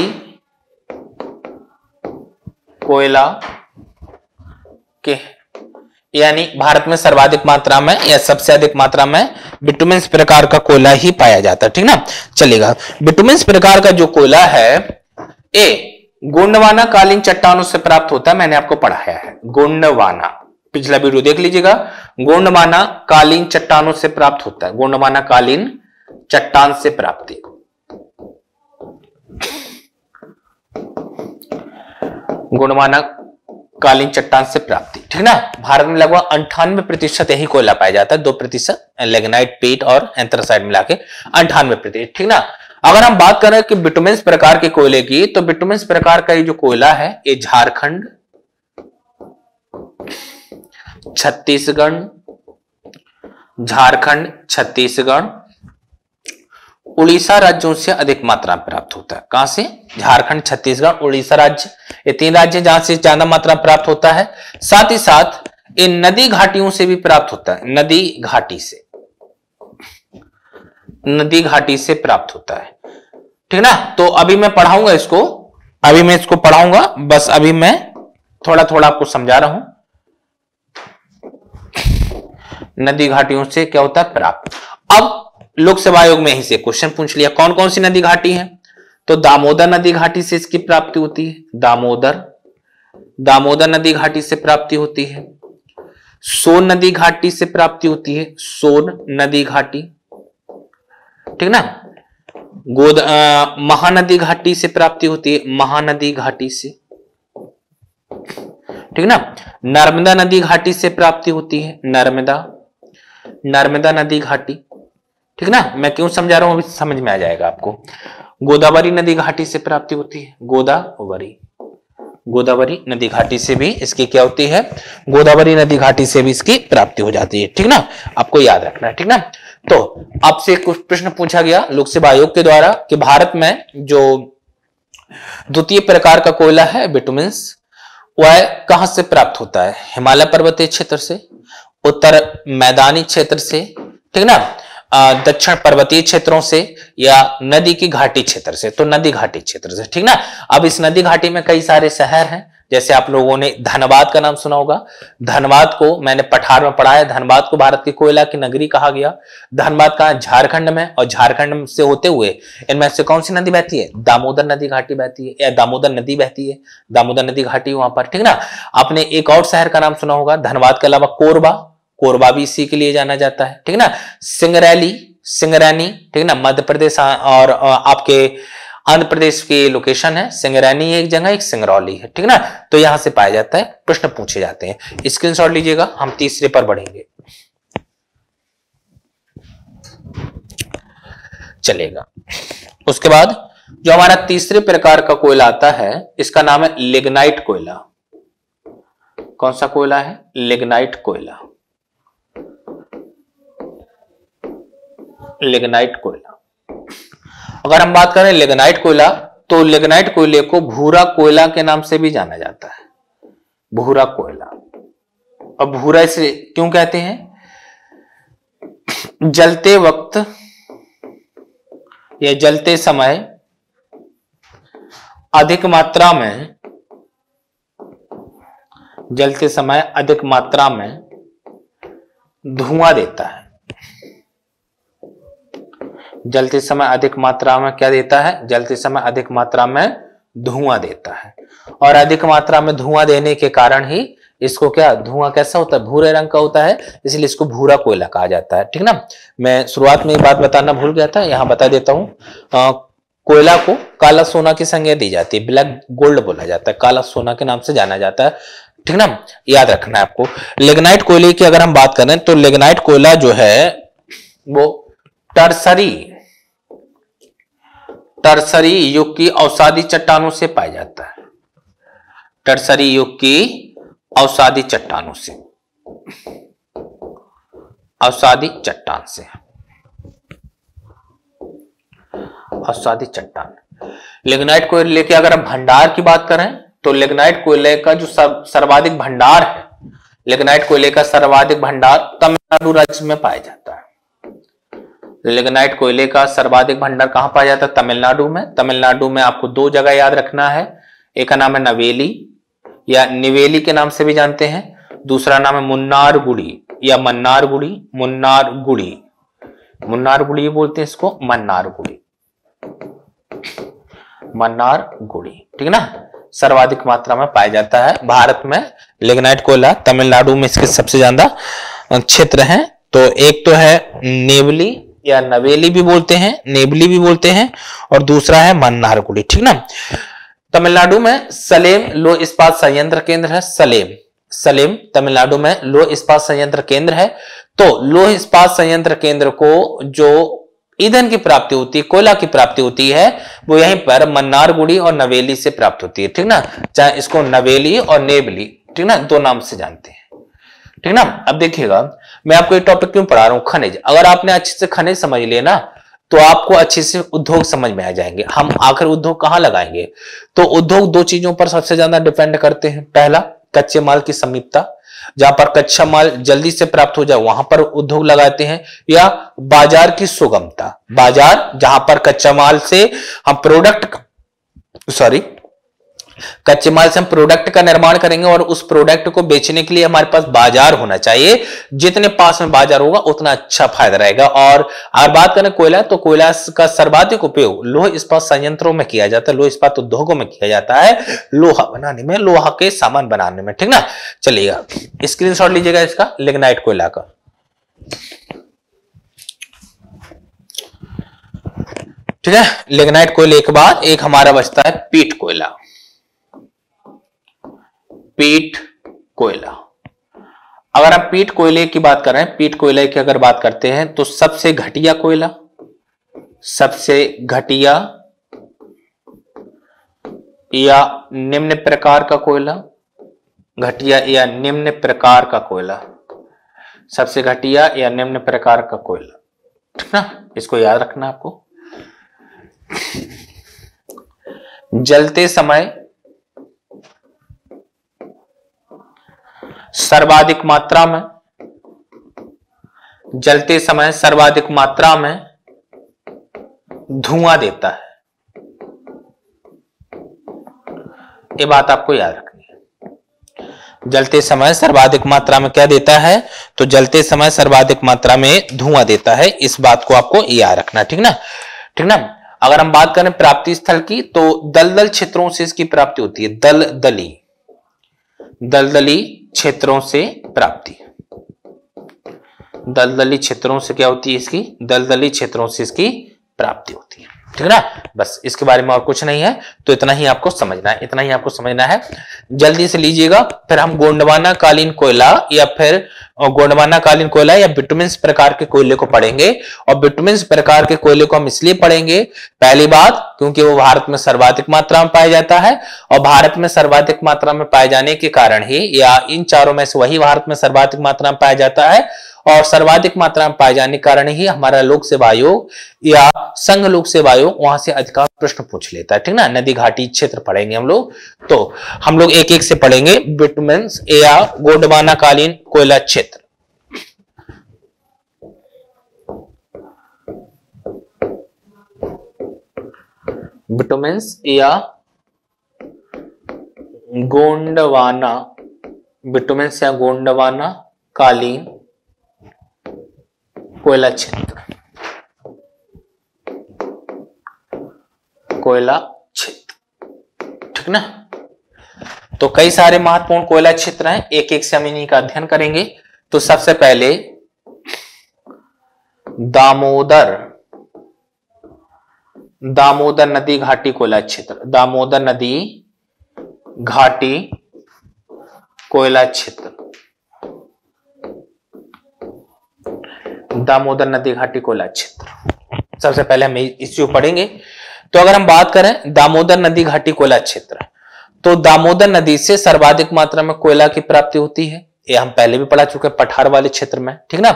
कोयला के यानी भारत में सर्वाधिक मात्रा में या सबसे अधिक मात्रा में बिटुमिन्स प्रकार का कोयला ही पाया जाता है, ठीक ना? चलेगा बिटुमिन्स प्रकार का जो कोयला है, ए, गोंडवाना कालीन चट्टानों से प्राप्त होता है, मैंने आपको पढ़ाया है। गोंडवाना। पिछला वीडियो देख लीजिएगा। गोंडमाना कालीन चट्टानों से प्राप्त होता है। गोंडमाना कालीन चट्टान से प्राप्ति गुणमानक कालीन चट्टान से प्राप्ति ठीक ना? भारत में लगभग अंठानवे प्रतिशत यही कोयला पाया जाता है। दो प्रतिशत लेगनाइट पेट और एंथ्रासाइड मिला के अंठानवे प्रतिशत। ठीक ना? अगर हम बात करें कि बिटुमेंस प्रकार के कोयले की तो बिटुमेंस प्रकार का ये जो कोयला है, ये झारखंड छत्तीसगढ़, झारखंड, छत्तीसगढ़। उड़ीसा राज्यों से अधिक मात्रा प्राप्त होता है। कहाँ से? झारखंड, छत्तीसगढ़, उड़ीसा राज्य। ये तीन राज्य जहाँ से ज़्यादा मात्रा प्राप्त होता है। साथ ही साथ इन नदी घाटियों से भी प्राप्त होता है। नदी घाटी से। नदी घाटी से प्राप्त होता है। ठीक ना? तो अभी मैं पढ़ाऊँगा इसको। अभी मैं इसको पढ़ाऊँगा। बस अभी मैं थोड़ा थोड़ा आपको समझा रहा हूँ। नदी घाटियों से क्या होता है? प्राप्त। अब लोक सेवा आयोग में ही से क्वेश्चन पूछ लिया कौन कौन सी नदी घाटी है? तो दामोदर नदी घाटी से इसकी प्राप्ति होती है। दामोदर दामोदर नदी घाटी से प्राप्ति होती है। सोन नदी घाटी से प्राप्ति होती है। सोन नदी घाटी। ठीक ना? गोद महानदी घाटी से प्राप्ति होती है। महानदी घाटी से। ठीक ना? नर्मदा नदी घाटी से प्राप्ति होती है। नर्मदा नर्मदा नदी घाटी। ठीक ना? मैं क्यों समझा रहा हूँ? अभी समझ में आ जाएगा आपको। गोदावरी नदी घाटी से प्राप्ति होती है। गोदावरी। गोदावरी नदी घाटी से भी इसकी क्या होती है? गोदावरी नदी घाटी से भी इसकी प्राप्ति हो जाती है। ठीक ना? आपको याद रखना है। ठीक ना? तो आपसे कुछ प्रश्न पूछा गया लोक सेवा आयोग के द्वारा कि भारत में जो द्वितीय प्रकार का कोयला है, बिटुमिन्स, वह कहाँ से प्राप्त होता है? हिमालय पर्वतीय क्षेत्र से उत्तर मैदानी क्षेत्र से, ठीक ना? दक्षिण पर्वतीय क्षेत्रों से या नदी की घाटी क्षेत्र से तो नदी घाटी क्षेत्र से, ठीक ना? अब इस नदी घाटी में कई सारे शहर हैं, जैसे आप लोगों ने धनबाद का नाम सुना होगा। धनबाद को मैंने पठार में पढ़ा है, धनबाद को भारत की कोयला की नगरी कहा गया। धनबाद कहा? झारखंड में, और झारखंड से होते हुए इनमें से कौन सी नदी बहती है? दामोदर नदी घाटी बहती है, या दामोदर नदी बहती है, दामोदर नदी घाटी वहाँ पर, ठीक ना? आपने एक और शहर का नाम सुना होगा, धनबाद के अलावा कोरबा कोरबा भी इसी के लिए जाना जाता है, ठीक ना? सिंगरैली, सिंगरैनी, ठीक ना? मध्य प्रदेश और आपके आंध्र प्रदेश की लोकेशन है। सिंगरैनी एक जगह, एक सिंगरौली है, ठीक ना? तो यहाँ से पाया जाता है। प्रश्न पूछे जाते हैं। स्क्रीनशॉट लीजिएगा, हम तीसरे पर बढ़ेंगे। चलेगा। उसके बाद, जो हमारा तीसरे प्रकार का कोयला आता है, इसका नाम है लिग्नाइट कोयला। कौन सा कोयला है? लिग्नाइट कोयला। लेगनाइट कोयला। अगर हम बात करें लेगनाइट कोयला तो लेगनाइट कोयले को भूरा कोयला के नाम से भी जाना जाता है। भूरा कोयला। अब भूरा इसे क्यों कहते हैं? जलते वक्त या जलते समय अधिक मात्रा में, जलते समय अधिक मात्रा में धुआँ देता है। जलते समय अधिक मात्रा में क्या देता है? जलते समय अधिक मात्रा में धुआँ देता है। और अधिक मात्रा में धुआँ देने के कारण ही इसको क्या, धुआँ कैसा होता है? भूरे रंग का होता है, इसलिए इसको भूरा कोयला कहा जाता है। ठीक ना? मैं शुरुआत में बात बताना भूल गया था, यहाँ बता देता हूँ। कोयला को काला सोना की संज्ञा दी जाती है, ब्लैक गोल्ड बोला जाता है, काला सोना के नाम से जाना जाता है। ठीक ना? याद रखना है आपको। लेगनाइट कोयले की अगर हम बात करें तो लेगनाइट कोयला जो है, वो टर्सरी टर्सरी युग की अवसादी चट्टानों से पाया जाता है। टर्सरी युग की अवसादी चट्टानों से। अवसादी चट्टान से। अवसादी चट्टान। लेग्नाइट कोयले के अगर हम भंडार की बात करें तो लिग्नाइट कोयले का जो सर्वाधिक भंडार है, लेग्नाइट कोयले का सर्वाधिक भंडार तमिलनाडु राज्य में पाया जाता है। लिग्नाइट कोयले का सर्वाधिक भंडार कहाँ पाया जाता है? तमिलनाडु में। तमिलनाडु में आपको दो जगह याद रखना है। एक का नाम है नवेली, या निवेली के नाम से भी जानते हैं। दूसरा नाम है मुन्नार गुड़ी या मन्नार गुड़ी मुन्नार गुड़ी मुन्नार गुड़ी बोलते हैं इसको मन्नार गुड़ी मन्नार गुड़ी ठीक ना? सर्वाधिक मात्रा में पाया जाता है भारत में लिग्नाइट कोयला। तमिलनाडु में इसके सबसे ज़्यादा क्षेत्र हैं। तो एक तो है नेवली या नवेली भी बोलते हैं, नेबली भी बोलते हैं, और दूसरा है मन्नारगुड़ी ठीक ना? तमिलनाडु में सलेम लो इस्पात संयंत्र केंद्र है, सलेम। सलेम तमिलनाडु में लो इस्पात संयंत्र केंद्र है तो लोह इस्पात संयंत्र केंद्र को जो ईंधन की प्राप्ति होती है, कोयला की प्राप्ति होती है, वो यहीं पर मन्नारगुड़ी और नवेली से प्राप्त होती है, ठीक ना? चाहे इसको नवेली और नेबली, ठीक ना? दो नाम से जानते हैं, ठीक ना? अब देखिएगा मैं आपको ये टॉपिक क्यों पढ़ा रहा हूँ? खनिज। अगर आपने अच्छे से खनिज समझ लिया ना तो आपको अच्छे से उद्योग समझ में आ जाएँगे। हम आखिर उद्योग कहाँ लगाएँगे? तो उद्योग दो चीज़ों पर सबसे ज़्यादा डिपेंड करते हैं। पहला, कच्चे माल की समीपता। जहाँ पर कच्चा माल जल्दी से प्राप्त हो जाए, वहाँ पर उद्योग लगाते हैं। या बाज़ार की सुगमता। बाज़ार, जहाँ पर कच्चा माल से हम प्रोडक्ट सॉरी कच्चे माल से हम प्रोडक्ट का निर्माण करेंगे और उस प्रोडक्ट को बेचने के लिए हमारे पास बाज़ार होना चाहिए। जितने पास में बाज़ार होगा, उतना अच्छा फ़ायदा रहेगा। और अगर बात करें कोयला तो कोयला का सर्वाधिक उपयोग लोह इस्पात संयंत्रों में किया जाता है। लोह इस्पात उद्योगों में किया जाता है लोहा बनाने में, लोहा के सामान बनाने में, ठीक ना? चलिएगा स्क्रीन लीजिएगा इसका लिग्नाइट कोयला का। ठीक है? लिग्नाइट कोयले के बाद एक हमारा बचता है पीट कोयला। पीट कोयला। अगर आप पीट कोयले की बात कर रहे हैं पीट कोयले की अगर बात करते हैं तो सबसे घटिया कोयला, सबसे घटिया या निम्न प्रकार का कोयला, घटिया या निम्न प्रकार का कोयला, सबसे घटिया या निम्न प्रकार का कोयला। ठीक ना? इसको याद रखना आपको। जलते समय सर्वाधिक मात्रा में, जलते समय सर्वाधिक मात्रा में धुआँ देता है। ये बात आपको याद रखनी है। जलते समय सर्वाधिक मात्रा में क्या देता है? तो जलते समय सर्वाधिक मात्रा में धुआँ देता है। इस बात को आपको याद रखना ठीक ना? ठीक ना? अगर हम बात करें प्राप्ति स्थल की तो दलदल क्षेत्रों से इसकी प्राप्ति होती है। दल दली दलदली क्षेत्रों से प्राप्ति। दलदली क्षेत्रों से क्या होती है इसकी? दलदली क्षेत्रों से इसकी प्राप्ति होती है। ठीक है ना? बस इसके बारे में और कुछ नहीं है तो इतना ही आपको समझना है, इतना ही आपको समझना है। जल्दी से लीजिएगा, फिर हम गोंडवाना कालीन कोयला या फिर गोंडवाना कालीन कोयला या बिटुमिन्स प्रकार के कोयले को पढ़ेंगे। और बिटुमिन्स प्रकार के कोयले को हम इसलिए पढ़ेंगे, पहली बात, क्योंकि वो भारत में सर्वाधिक मात्रा में पाया जाता है, और भारत में सर्वाधिक मात्रा में पाए जाने के कारण ही, या इन चारों में से वही भारत में सर्वाधिक मात्रा में पाया जाता है और सर्वाधिक मात्रा में पाए जाने के कारण ही हमारा लोक सेवा आयोग या संघ लोक सेवा आयोग वहाँ से अधिकार प्रश्न पूछ लेता है, ठीक ना? नदी घाटी क्षेत्र पढ़ेंगे हम लोग तो हम लोग एक एक से पढ़ेंगे। बिटमें या गोडवाना कालीन, कोयला क्षेत्र। बिटुमेंस या गोंडवाना बिटुमेंस या गोंडवाना कालीन कोयला क्षेत्र। कोयला क्षेत्र। ठीक ना? तो कई सारे महत्वपूर्ण कोयला क्षेत्र हैं। एक एक से हम इन्हीं का अध्ययन करेंगे। तो सबसे पहले, दामोदर। दामोदर नदी घाटी कोयला क्षेत्र। दामोदर नदी घाटी कोयला क्षेत्र। दामोदर नदी घाटी कोयला क्षेत्र। सबसे पहले हम इस पढ़ेंगे। तो अगर हम बात करें दामोदर नदी घाटी कोयला क्षेत्र तो दामोदर नदी से सर्वाधिक मात्रा में कोयला की प्राप्ति होती है। ये हम पहले भी पढ़ा चुके पठार वाले क्षेत्र में, ठीक ना?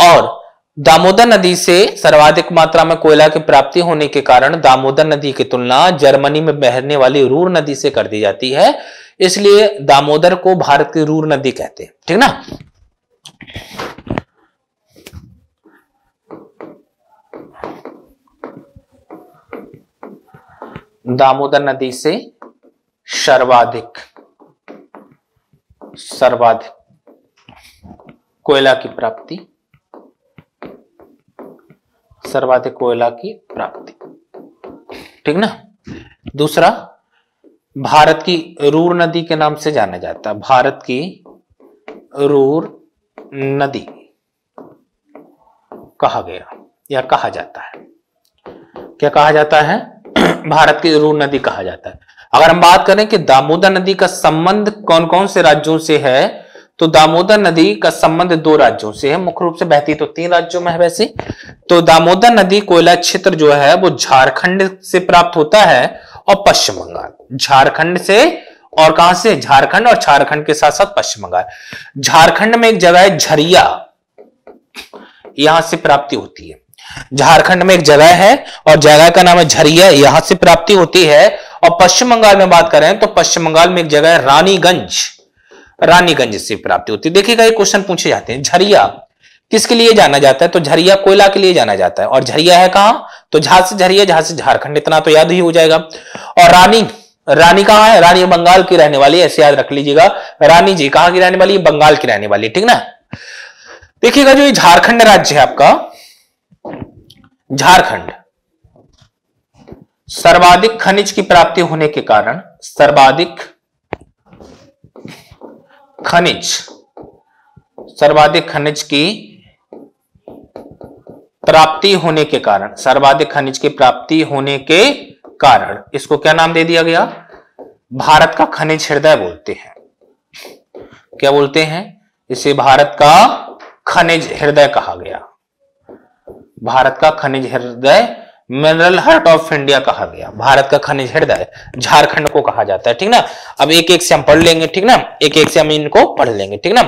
और दामोदर नदी से सर्वाधिक मात्रा में कोयला की प्राप्ति होने के कारण दामोदर नदी की तुलना जर्मनी में बहने वाली रूर नदी से कर दी जाती है। इसलिए दामोदर को भारत की रूर नदी कहते हैं, ठीक ना? दामोदर नदी से सर्वाधिक सर्वाधिक कोयला की प्राप्ति, सर्वाधिक कोयला की प्राप्ति। ठीक ना? दूसरा, भारत की रूर नदी के नाम से जाना जाता है। भारत की रूर नदी कहा गया या कहा जाता है? क्या कहा जाता है? भारत की रू नदी कहा जाता है। अगर हम बात करें कि दामोदर नदी का संबंध कौन कौन से राज्यों से है तो दामोदर नदी का संबंध दो राज्यों से है। मुख्य रूप से बहती तो तीन राज्यों में है वैसे। तो दामोदर नदी कोयला क्षेत्र जो है, वो झारखंड से प्राप्त होता है और पश्चिम बंगाल। झारखंड से और कहाँ से? झारखंड और झारखंड के साथ साथ पश्चिम बंगाल। झारखंड में एक जगह है झरिया। यहाँ से प्राप्ति होती है। झारखंड में एक जगह है और जगह का नाम है झरिया। यहाँ से प्राप्ति होती है। और पश्चिम बंगाल में बात करें तो पश्चिम बंगाल में एक जगह है रानीगंज। रानीगंज से प्राप्ति होती है। देखिएगा, ये क्वेश्चन पूछे जाते हैं। झरिया। किसके लिए जाना जाता है? तो झरिया कोयला के लिए जाना जाता है। और झरिया है कहाँ? तो झा से झरिया, जहाँ से झारखंड। इतना तो याद ही हो जाएगा। और रानी रानी कहाँ है? रानी बंगाल की रहने वाली ऐसे याद रख लीजिएगा। रानी जी कहाँ की रहने वाली? बंगाल की रहने वाली। ठीक ना? देखिएगा, जो ये झारखंड राज्य है आपका झारखंड। सर्वाधिक खनिज की प्राप्ति होने के कारण सर्वाधिक खनिज सर्वाधिक खनिज की प्राप्ति होने के कारण, सर्वाधिक खनिज की प्राप्ति होने के कारण, इसको क्या नाम दे दिया गया? भारत का खनिज हृदय बोलते हैं। क्या बोलते हैं? इसे भारत का खनिज हृदय कहा गया। भारत का खनिज हृदय मिनरल हार्ट ऑफ़ इंडिया कहा गया। भारत का खनिज हृदय झारखंड को कहा जाता है, ठीक ना? अब एक एक से हम पढ़ लेंगे, ठीक ना? एक एक से हम इनको पढ़ लेंगे, ठीक ना?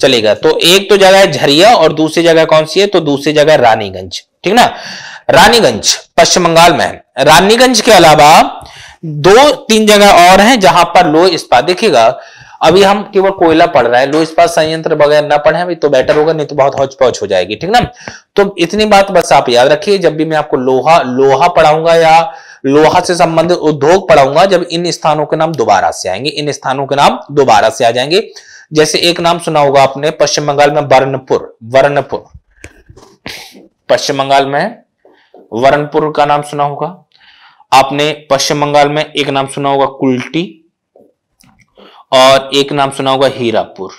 चलेगा तो एक तो जगह है झरिया और दूसरी जगह कौन सी है? तो दूसरी जगह रानीगंज, ठीक ना? रानीगंज, पश्चिम बंगाल में रानीगंज के अलावा दो तीन जगह और हैं जहाँ पर लो इस्पात देखिएगा अभी हम केवल कोयला पढ़ रहे हैं, लो इस्पात संयंत्र वगैरह ना पढ़े अभी तो बेटर होगा, नहीं तो बहुत हौच पौच हो जाएगी, ठीक ना? तो इतनी बात बस आप याद रखिए, जब भी मैं आपको लोहा लोहा पढ़ाऊँगा या लोहा से संबंधित उद्योग पढ़ाऊँगा, जब इन स्थानों के नाम दोबारा से आएँगे, इन स्थानों के नाम दोबारा से आ जाएँगे। जैसे एक नाम सुना होगा आपने, पश्चिम बंगाल में वर्णपुर वर्णपुर। पश्चिम बंगाल में वर्णपुर का नाम सुना होगा। आपने पश्चिम बंगाल में एक नाम सुना होगा, कुल्टी। और एक नाम सुना होगा हीरापुर।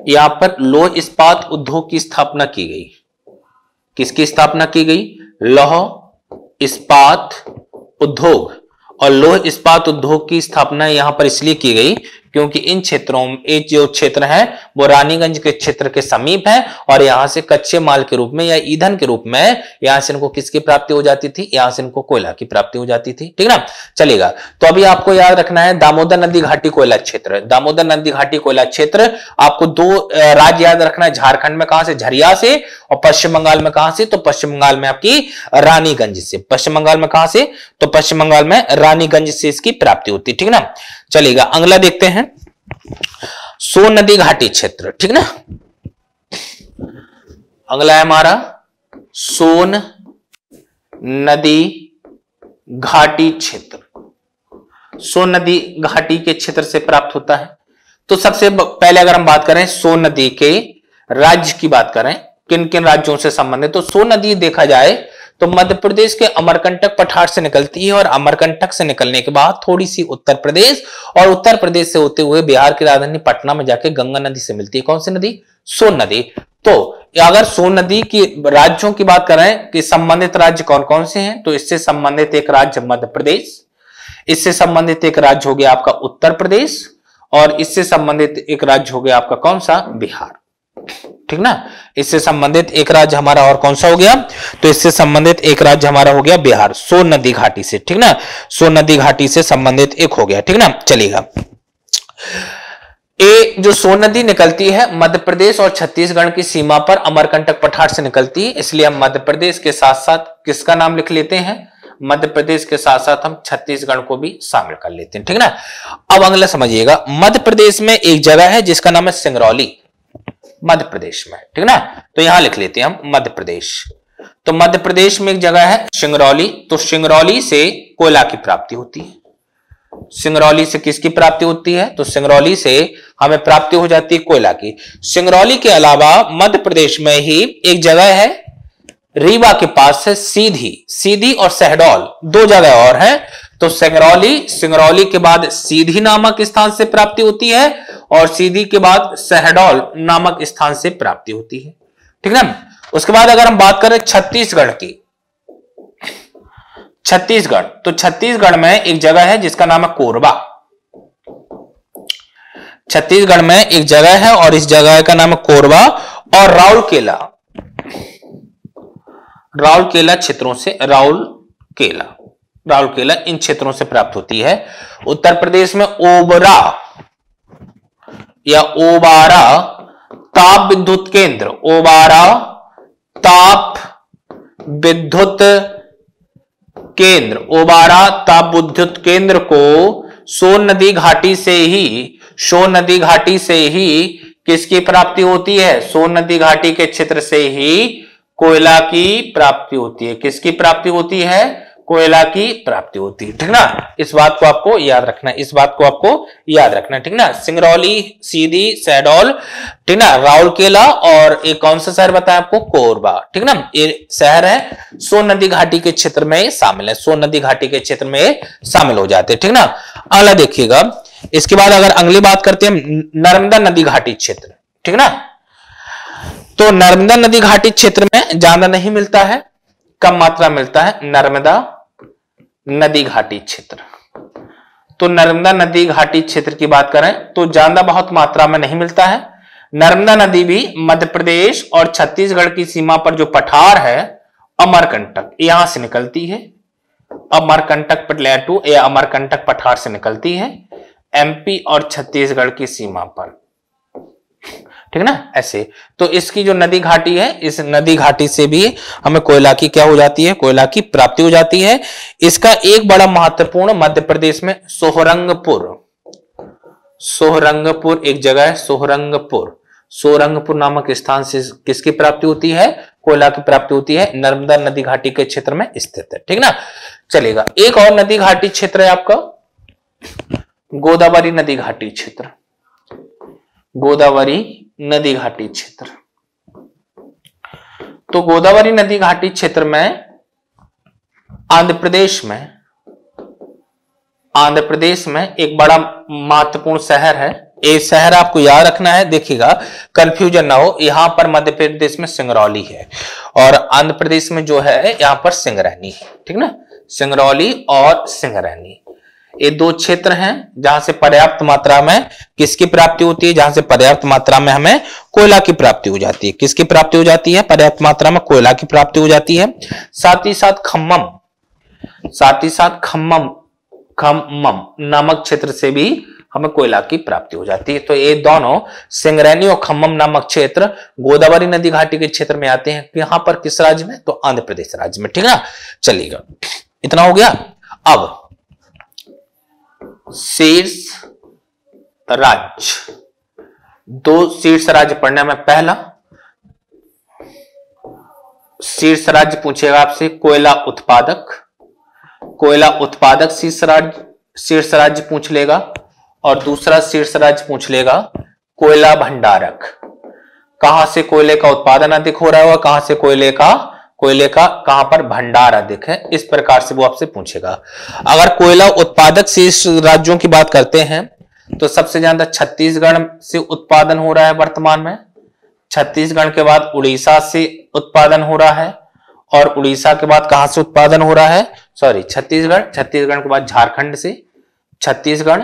यहाँ पर लोह इस्पात उद्योग की स्थापना की गई। किसकी स्थापना की गई? लौह इस्पात उद्योग। और लोह इस्पात उद्योग की स्थापना यहाँ पर इसलिए की गई क्योंकि इन क्षेत्रों में जो क्षेत्र है, वो रानीगंज के क्षेत्र के समीप है और यहाँ से कच्चे माल के रूप में या ईंधन के रूप में यहाँ से इनको किसकी प्राप्ति हो जाती थी? यहाँ से इनको कोयला की प्राप्ति हो जाती थी। ठीक ना? चलेगा तो अभी आपको याद रखना है दामोदर नदी घाटी कोयला क्षेत्र। दामोदर नदी घाटी कोयला क्षेत्र आपको दो राज्य याद रखना है। झारखंड में कहाँ से? झरिया से और पश्चिम बंगाल में कहाँ से? तो पश्चिम बंगाल में आपकी रानीगंज से। पश्चिम बंगाल में कहाँ से? तो पश्चिम बंगाल में रानीगंज से इसकी प्राप्ति होती। ठीक ना? चलेगा। अगला देखते हैं। सोन नदी घाटी क्षेत्र, ठीक ना? अगला है हमारा सोन नदी घाटी क्षेत्र। सोन नदी घाटी के क्षेत्र से प्राप्त होता है। तो सबसे पहले अगर हम बात करें सोन नदी के राज्य की बात करें किन किन राज्यों से संबंधित तो सोन नदी देखा जाए तो मध्य प्रदेश के अमरकंटक पठार से निकलती है और अमरकंटक से निकलने के बाद थोड़ी सी उत्तर प्रदेश और उत्तर प्रदेश से होते हुए बिहार की राजधानी पटना में जाके गंगा नदी से मिलती है। कौन सी नदी? सोन नदी। तो अगर सोन नदी की राज्यों की बात करें कि संबंधित राज्य कौन कौन से हैं? तो इससे संबंधित एक राज्य मध्य प्रदेश, इससे संबंधित एक राज्य हो गया आपका उत्तर प्रदेश और इससे संबंधित एक राज्य हो गया आपका कौन सा? बिहार। ठीक ना? इससे संबंधित एक राज्य हमारा और कौन सा हो गया? तो इससे संबंधित एक राज्य हमारा हो गया बिहार सोन नदी घाटी से, ठीक ना? सोन नदी घाटी से संबंधित एक हो गया, ठीक ना? चलेगा ए, जो सोन नदी निकलती है मध्य प्रदेश और छत्तीसगढ़ की सीमा पर अमरकंटक पठार से निकलती है इसलिए हम मध्य प्रदेश के साथ साथ किसका नाम लिख लेते हैं? मध्य प्रदेश के साथ साथ हम छत्तीसगढ़ को भी शामिल कर लेते हैं, ठीक ना? अब अगला समझिएगा मध्य प्रदेश में एक जगह है जिसका नाम है सिंगरौली। मध्य प्रदेश में, ठीक ना? तो यहाँ लिख लेते हैं हम मध्य प्रदेश। तो मध्य प्रदेश में एक जगह है सिंगरौली। तो सिंगरौली से कोयला की प्राप्ति होती है। सिंगरौली से किसकी प्राप्ति होती है? तो सिंगरौली से हमें प्राप्ति हो जाती है कोयला की। सिंगरौली के अलावा मध्य प्रदेश में ही एक जगह है, रीवा के पास है सीधी। सीधी और सहडौल, दो जगह और है। तो सिंगरौली सिंगरौली के बाद सीधी नामक स्थान से प्राप्ति होती है और सीधी के बाद सहडौल नामक स्थान से प्राप्ति होती है। ठीक है उसके बाद अगर हम बात करें छत्तीसगढ़ की, छत्तीसगढ़ तो छत्तीसगढ़ में एक जगह है जिसका नाम है कोरबा। छत्तीसगढ़ में एक जगह है और इस जगह का नाम है कोरबा और राउरकेला। राउरकेला क्षेत्रों से राउल केला राउरकेला इन क्षेत्रों से प्राप्त होती है। उत्तर प्रदेश में ओबरा या ओबारा ताप विद्युत केंद्र, ओबारा ताप विद्युत केंद्र, ओबारा ताप विद्युत केंद्र को सोन नदी घाटी से ही, सोन नदी घाटी से ही किसकी प्राप्ति होती है? सोन नदी घाटी के क्षेत्र से ही कोयला की प्राप्ति होती है। किसकी प्राप्ति होती है? कोयला की प्राप्ति होती है, ठीक ना? इस बात को आपको याद रखना इस बात को आपको याद रखना ठीक ना? सिंगरौली, सीधी, सैडोल, ठीक ना? राउरकेला और एक कौन सा शहर बताया आपको? कोरबा, ठीक ना? ये शहर है, सोन नदी घाटी के क्षेत्र में शामिल है, सोन नदी घाटी के क्षेत्र में शामिल हो जाते हैं, ठीक ना? अगला देखिएगा, इसके बाद अगर अगली बात करते हैं, नर्मदा नदी घाटी क्षेत्र, ठीक ना? तो नर्मदा नदी घाटी क्षेत्र में ज़्यादा नहीं मिलता है, कम मात्रा मिलता है नर्मदा नदी घाटी क्षेत्र। तो नर्मदा नदी घाटी क्षेत्र की बात करें तो ज़्यादा बहुत मात्रा में नहीं मिलता है। नर्मदा नदी भी मध्य प्रदेश और छत्तीसगढ़ की सीमा पर जो पठार है, अमरकंटक, यहाँ से निकलती है। अमरकंटक प्लेटू या अमरकंटक पठार से निकलती है एमपी और छत्तीसगढ़ की सीमा पर। ठीक है ना? ऐसे। तो इसकी जो नदी घाटी है, इस नदी घाटी से भी हमें कोयला की क्या हो जाती है? कोयला की प्राप्ति हो जाती है। इसका एक बड़ा महत्वपूर्ण मध्य प्रदेश में सोहरंगपुर। सोहरंगपुर एक जगह है, सोहरंगपुर। सोरंगपुर नामक स्थान से किसकी प्राप्ति होती है? कोयला की प्राप्ति होती है, नर्मदा नदी घाटी के क्षेत्र में स्थित है। ठीक ना? चलेगा। एक और नदी घाटी क्षेत्र है आपका, गोदावरी नदी घाटी क्षेत्र। गोदावरी नदी घाटी क्षेत्र। तो गोदावरी नदी घाटी क्षेत्र में, आंध्र प्रदेश में, आंध्र प्रदेश में एक बड़ा महत्वपूर्ण शहर है। ये शहर आपको याद रखना है, देखिएगा कंफ्यूजन ना हो, यहाँ पर मध्य प्रदेश में सिंगरौली है और आंध्र प्रदेश में जो है, यहाँ पर सिंगरैनी है, ठीक ना? सिंगरौली और सिंगरैनी। ये दो क्षेत्र हैं, जहाँ से पर्याप्त मात्रा में किसकी प्राप्ति होती है, जहाँ से पर्याप्त मात्रा में हमें कोयला की प्राप्ति हो जाती है। किसकी प्राप्ति हो जाती है? पर्याप्त मात्रा में कोयला की प्राप्ति हो जाती है। साथ ही साथ खम्मम, साथ ही साथ खम्मम खम्मम नामक क्षेत्र से भी हमें कोयला की प्राप्ति हो जाती है। तो ये दोनों सिंगरैनी और खम्मम नामक क्षेत्र गोदावरी नदी घाटी के क्षेत्र में आते हैं। यहाँ पर किस राज्य में? तो आंध्र प्रदेश राज्य में। ठीक है चलिएगा। इतना हो गया। अब शीर्ष राज्य। दो शीर्ष राज्य पढ़ने में पहला, शीर्ष राज्य पूछेगा आपसे, कोयला उत्पादक। कोयला उत्पादक शीर्ष राज्य शीर्ष राज्य पूछ लेगा, और दूसरा शीर्ष राज्य पूछ लेगा, कोयला भंडारक। कहाँ से कोयले का उत्पादन अधिक हो रहा होगा, कहाँ से कोयले का कोयले का कहाँ पर भंडार अधिक है इस प्रकार से वो आपसे पूछेगा। अगर कोयला उत्पादक शीर्ष राज्यों की बात करते हैं तो सबसे ज़्यादा छत्तीसगढ़ से उत्पादन हो रहा है वर्तमान में। छत्तीसगढ़ के बाद उड़ीसा से उत्पादन हो रहा है, और उड़ीसा के बाद कहाँ से उत्पादन हो रहा है? सॉरी छत्तीसगढ़ छत्तीसगढ़ के बाद झारखंड से। छत्तीसगढ़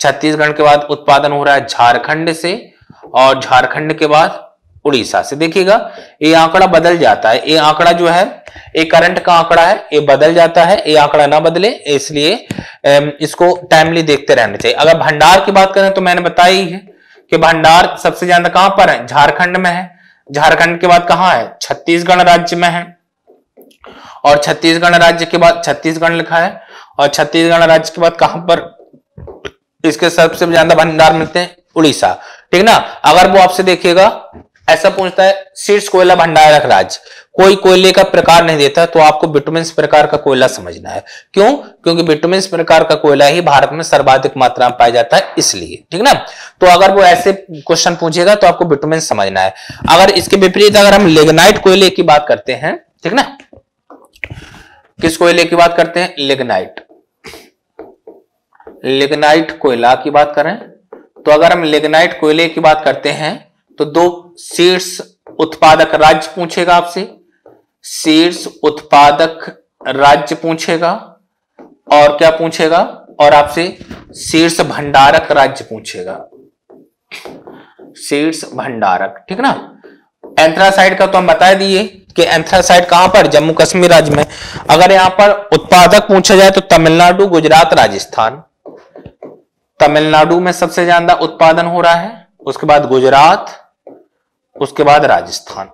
छत्तीसगढ़ के बाद उत्पादन हो रहा है झारखंड से, और झारखंड के बाद उड़ीसा से। देखिएगा, ये आंकड़ा बदल जाता है। ये आंकड़ा जो है, ये करंट का आंकड़ा है, ये बदल जाता है, ये आंकड़ा ना बदले, इसलिए इसको टाइमली देखते रहना चाहिए। अगर भंडार की बात करें तो मैंने बताया ही है कि भंडार सबसे ज़्यादा कहाँ पर है? झारखंड में है। झारखंड के बाद कहाँ है? छत्तीसगढ़ राज्य में है। और छत्तीसगढ़ राज्य के बाद, छत्तीसगढ़ लिखा है। और छत्तीसगढ़ राज्य के बाद कहाँ पर इसके सबसे ज़्यादा भंडार मिलते हैं? उड़ीसा। ठीक ना? अगर वो आपसे देखिएगा ऐसा पूछता है शीर्ष कोयला भंडारक राज्य कोई कोयले का प्रकार नहीं देता तो आपको बिटुमिन प्रकार का कोयला समझना है। क्यों? क्योंकि बिटुमिन प्रकार का कोयला ही भारत में सर्वाधिक मात्रा में पाया जाता है, इसलिए। ठीक ना? तो अगर वो ऐसे क्वेश्चन पूछेगा तो आपको बिटुमिन समझना है। अगर इसके विपरीत अगर हम लेगनाइट कोयले की बात करते हैं, ठीक ना? किस कोयले की बात करते हैं? लेगनाइट। लेगनाइट कोयला की बात करें तो अगर हम लेगनाइट कोयले की बात करते हैं तो दो शीर्ष उत्पादक राज्य पूछेगा आपसे। शीर्ष उत्पादक राज्य पूछेगा और क्या पूछेगा? और आपसे शीर्ष भंडारक राज्य पूछेगा। शीर्ष भंडारक, ठीक ना? एंथ्रासाइड का तो हम बता दिए कि एंथ्रासाइड कहाँ पर? जम्मू कश्मीर राज्य में। अगर यहाँ पर उत्पादक पूछा जाए तो तमिलनाडु, गुजरात, राजस्थान। तमिलनाडु में सबसे ज़्यादा उत्पादन हो रहा है। उसके बाद गुजरात उसके बाद राजस्थान।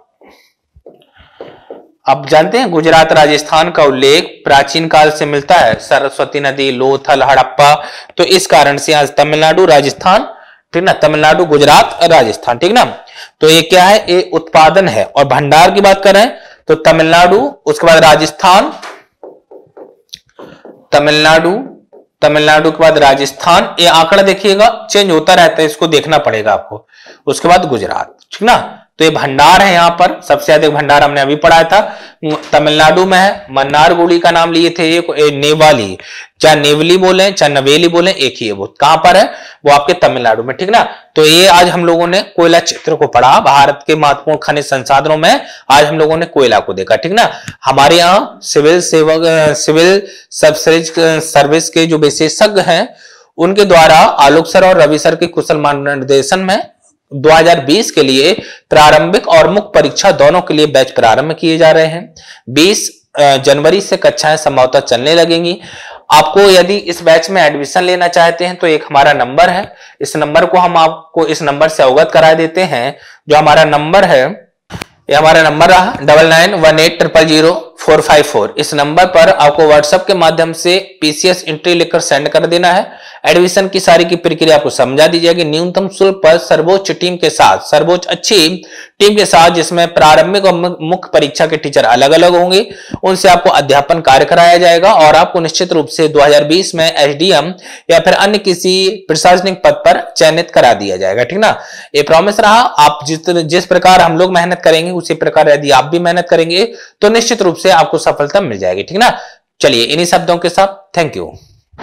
अब जानते हैं गुजरात, राजस्थान का उल्लेख प्राचीन काल से मिलता है, सरस्वती नदी, लोथल, हड़प्पा तो इस कारण से आज तमिलनाडु, राजस्थान, ठीक ना, तमिलनाडु, गुजरात राजस्थान, ठीक ना? तो ये क्या है? ये उत्पादन है। और भंडार की बात करें तो तमिलनाडु, उसके बाद राजस्थान, तमिलनाडु तमिलनाडु के बाद राजस्थान, ये आंकड़ा देखिएगा, चेंज होता रहता है, इसको देखना पड़ेगा आपको। उसके बाद गुजरात। ठीक ना? तो ये भंडार है यहाँ पर, सबसे अधिक भंडार हमने अभी पढ़ाया था। तमिलनाडु में है मन्नारगुड़ी का नाम लिए थे ये नेवाली। चाहे नेवली बोले, चाहे नवेली बोले, एक ही है वो। कहाँ पर है? वो आपके तमिलनाडु में, ठीक ना? तो ये आज हम लोगों ने कोयला क्षेत्र को पढ़ा, भारत के महत्वपूर्ण खनिज संसाधनों में आज हम लोगों ने कोयला को देखा, ठीक ना? हमारे यहाँ सिविल सेवक सिविल सर्विस के जो विशेषज्ञ हैं, उनके द्वारा आलोक सर और रवि सर के कुशल मार्गदर्शन में 2020 के लिए प्रारंभिक और मुख्य परीक्षा दोनों के लिए बैच प्रारंभ किए जा रहे हैं। 20 जनवरी से कक्षाएँ संभवतः चलने लगेंगी। आपको यदि इस बैच में एडमिशन लेना चाहते हैं तो एक हमारा नंबर है। इस नंबर को हम आपको इस नंबर से अवगत करा देते हैं। जो हमारा नंबर है, ये हमारा नंबर रहा double nine one eight triple zero four five four इस नंबर पर आपको व्हाट्सएप के माध्यम से पीसीएस एंट्री लिखकर सेंड कर देना है। एडमिशन की सारी की प्रक्रिया आपको समझा दी जाएगी। न्यूनतम शुल्क पर सर्वोच्च टीम के साथ, सर्वोच्च अच्छी टीम के साथ, जिसमें प्रारंभिक और मुख्य परीक्षा के टीचर अलग अलग होंगे, उनसे आपको अध्यापन कार्य कराया जाएगा और आपको निश्चित रूप से 2020 में एसडीएम या फिर अन्य किसी प्रशासनिक पद पर चयनित करा दिया जाएगा। ठीक ना? ये प्रॉमिस रहा। आप जिस जिस प्रकार हम लोग मेहनत करेंगे, उसी प्रकार यदि आप भी मेहनत करेंगे तो निश्चित रूप से आपको सफलता मिल जाएगी ठीक ना? चलिए इन्हीं शब्दों के साथ थैंक यू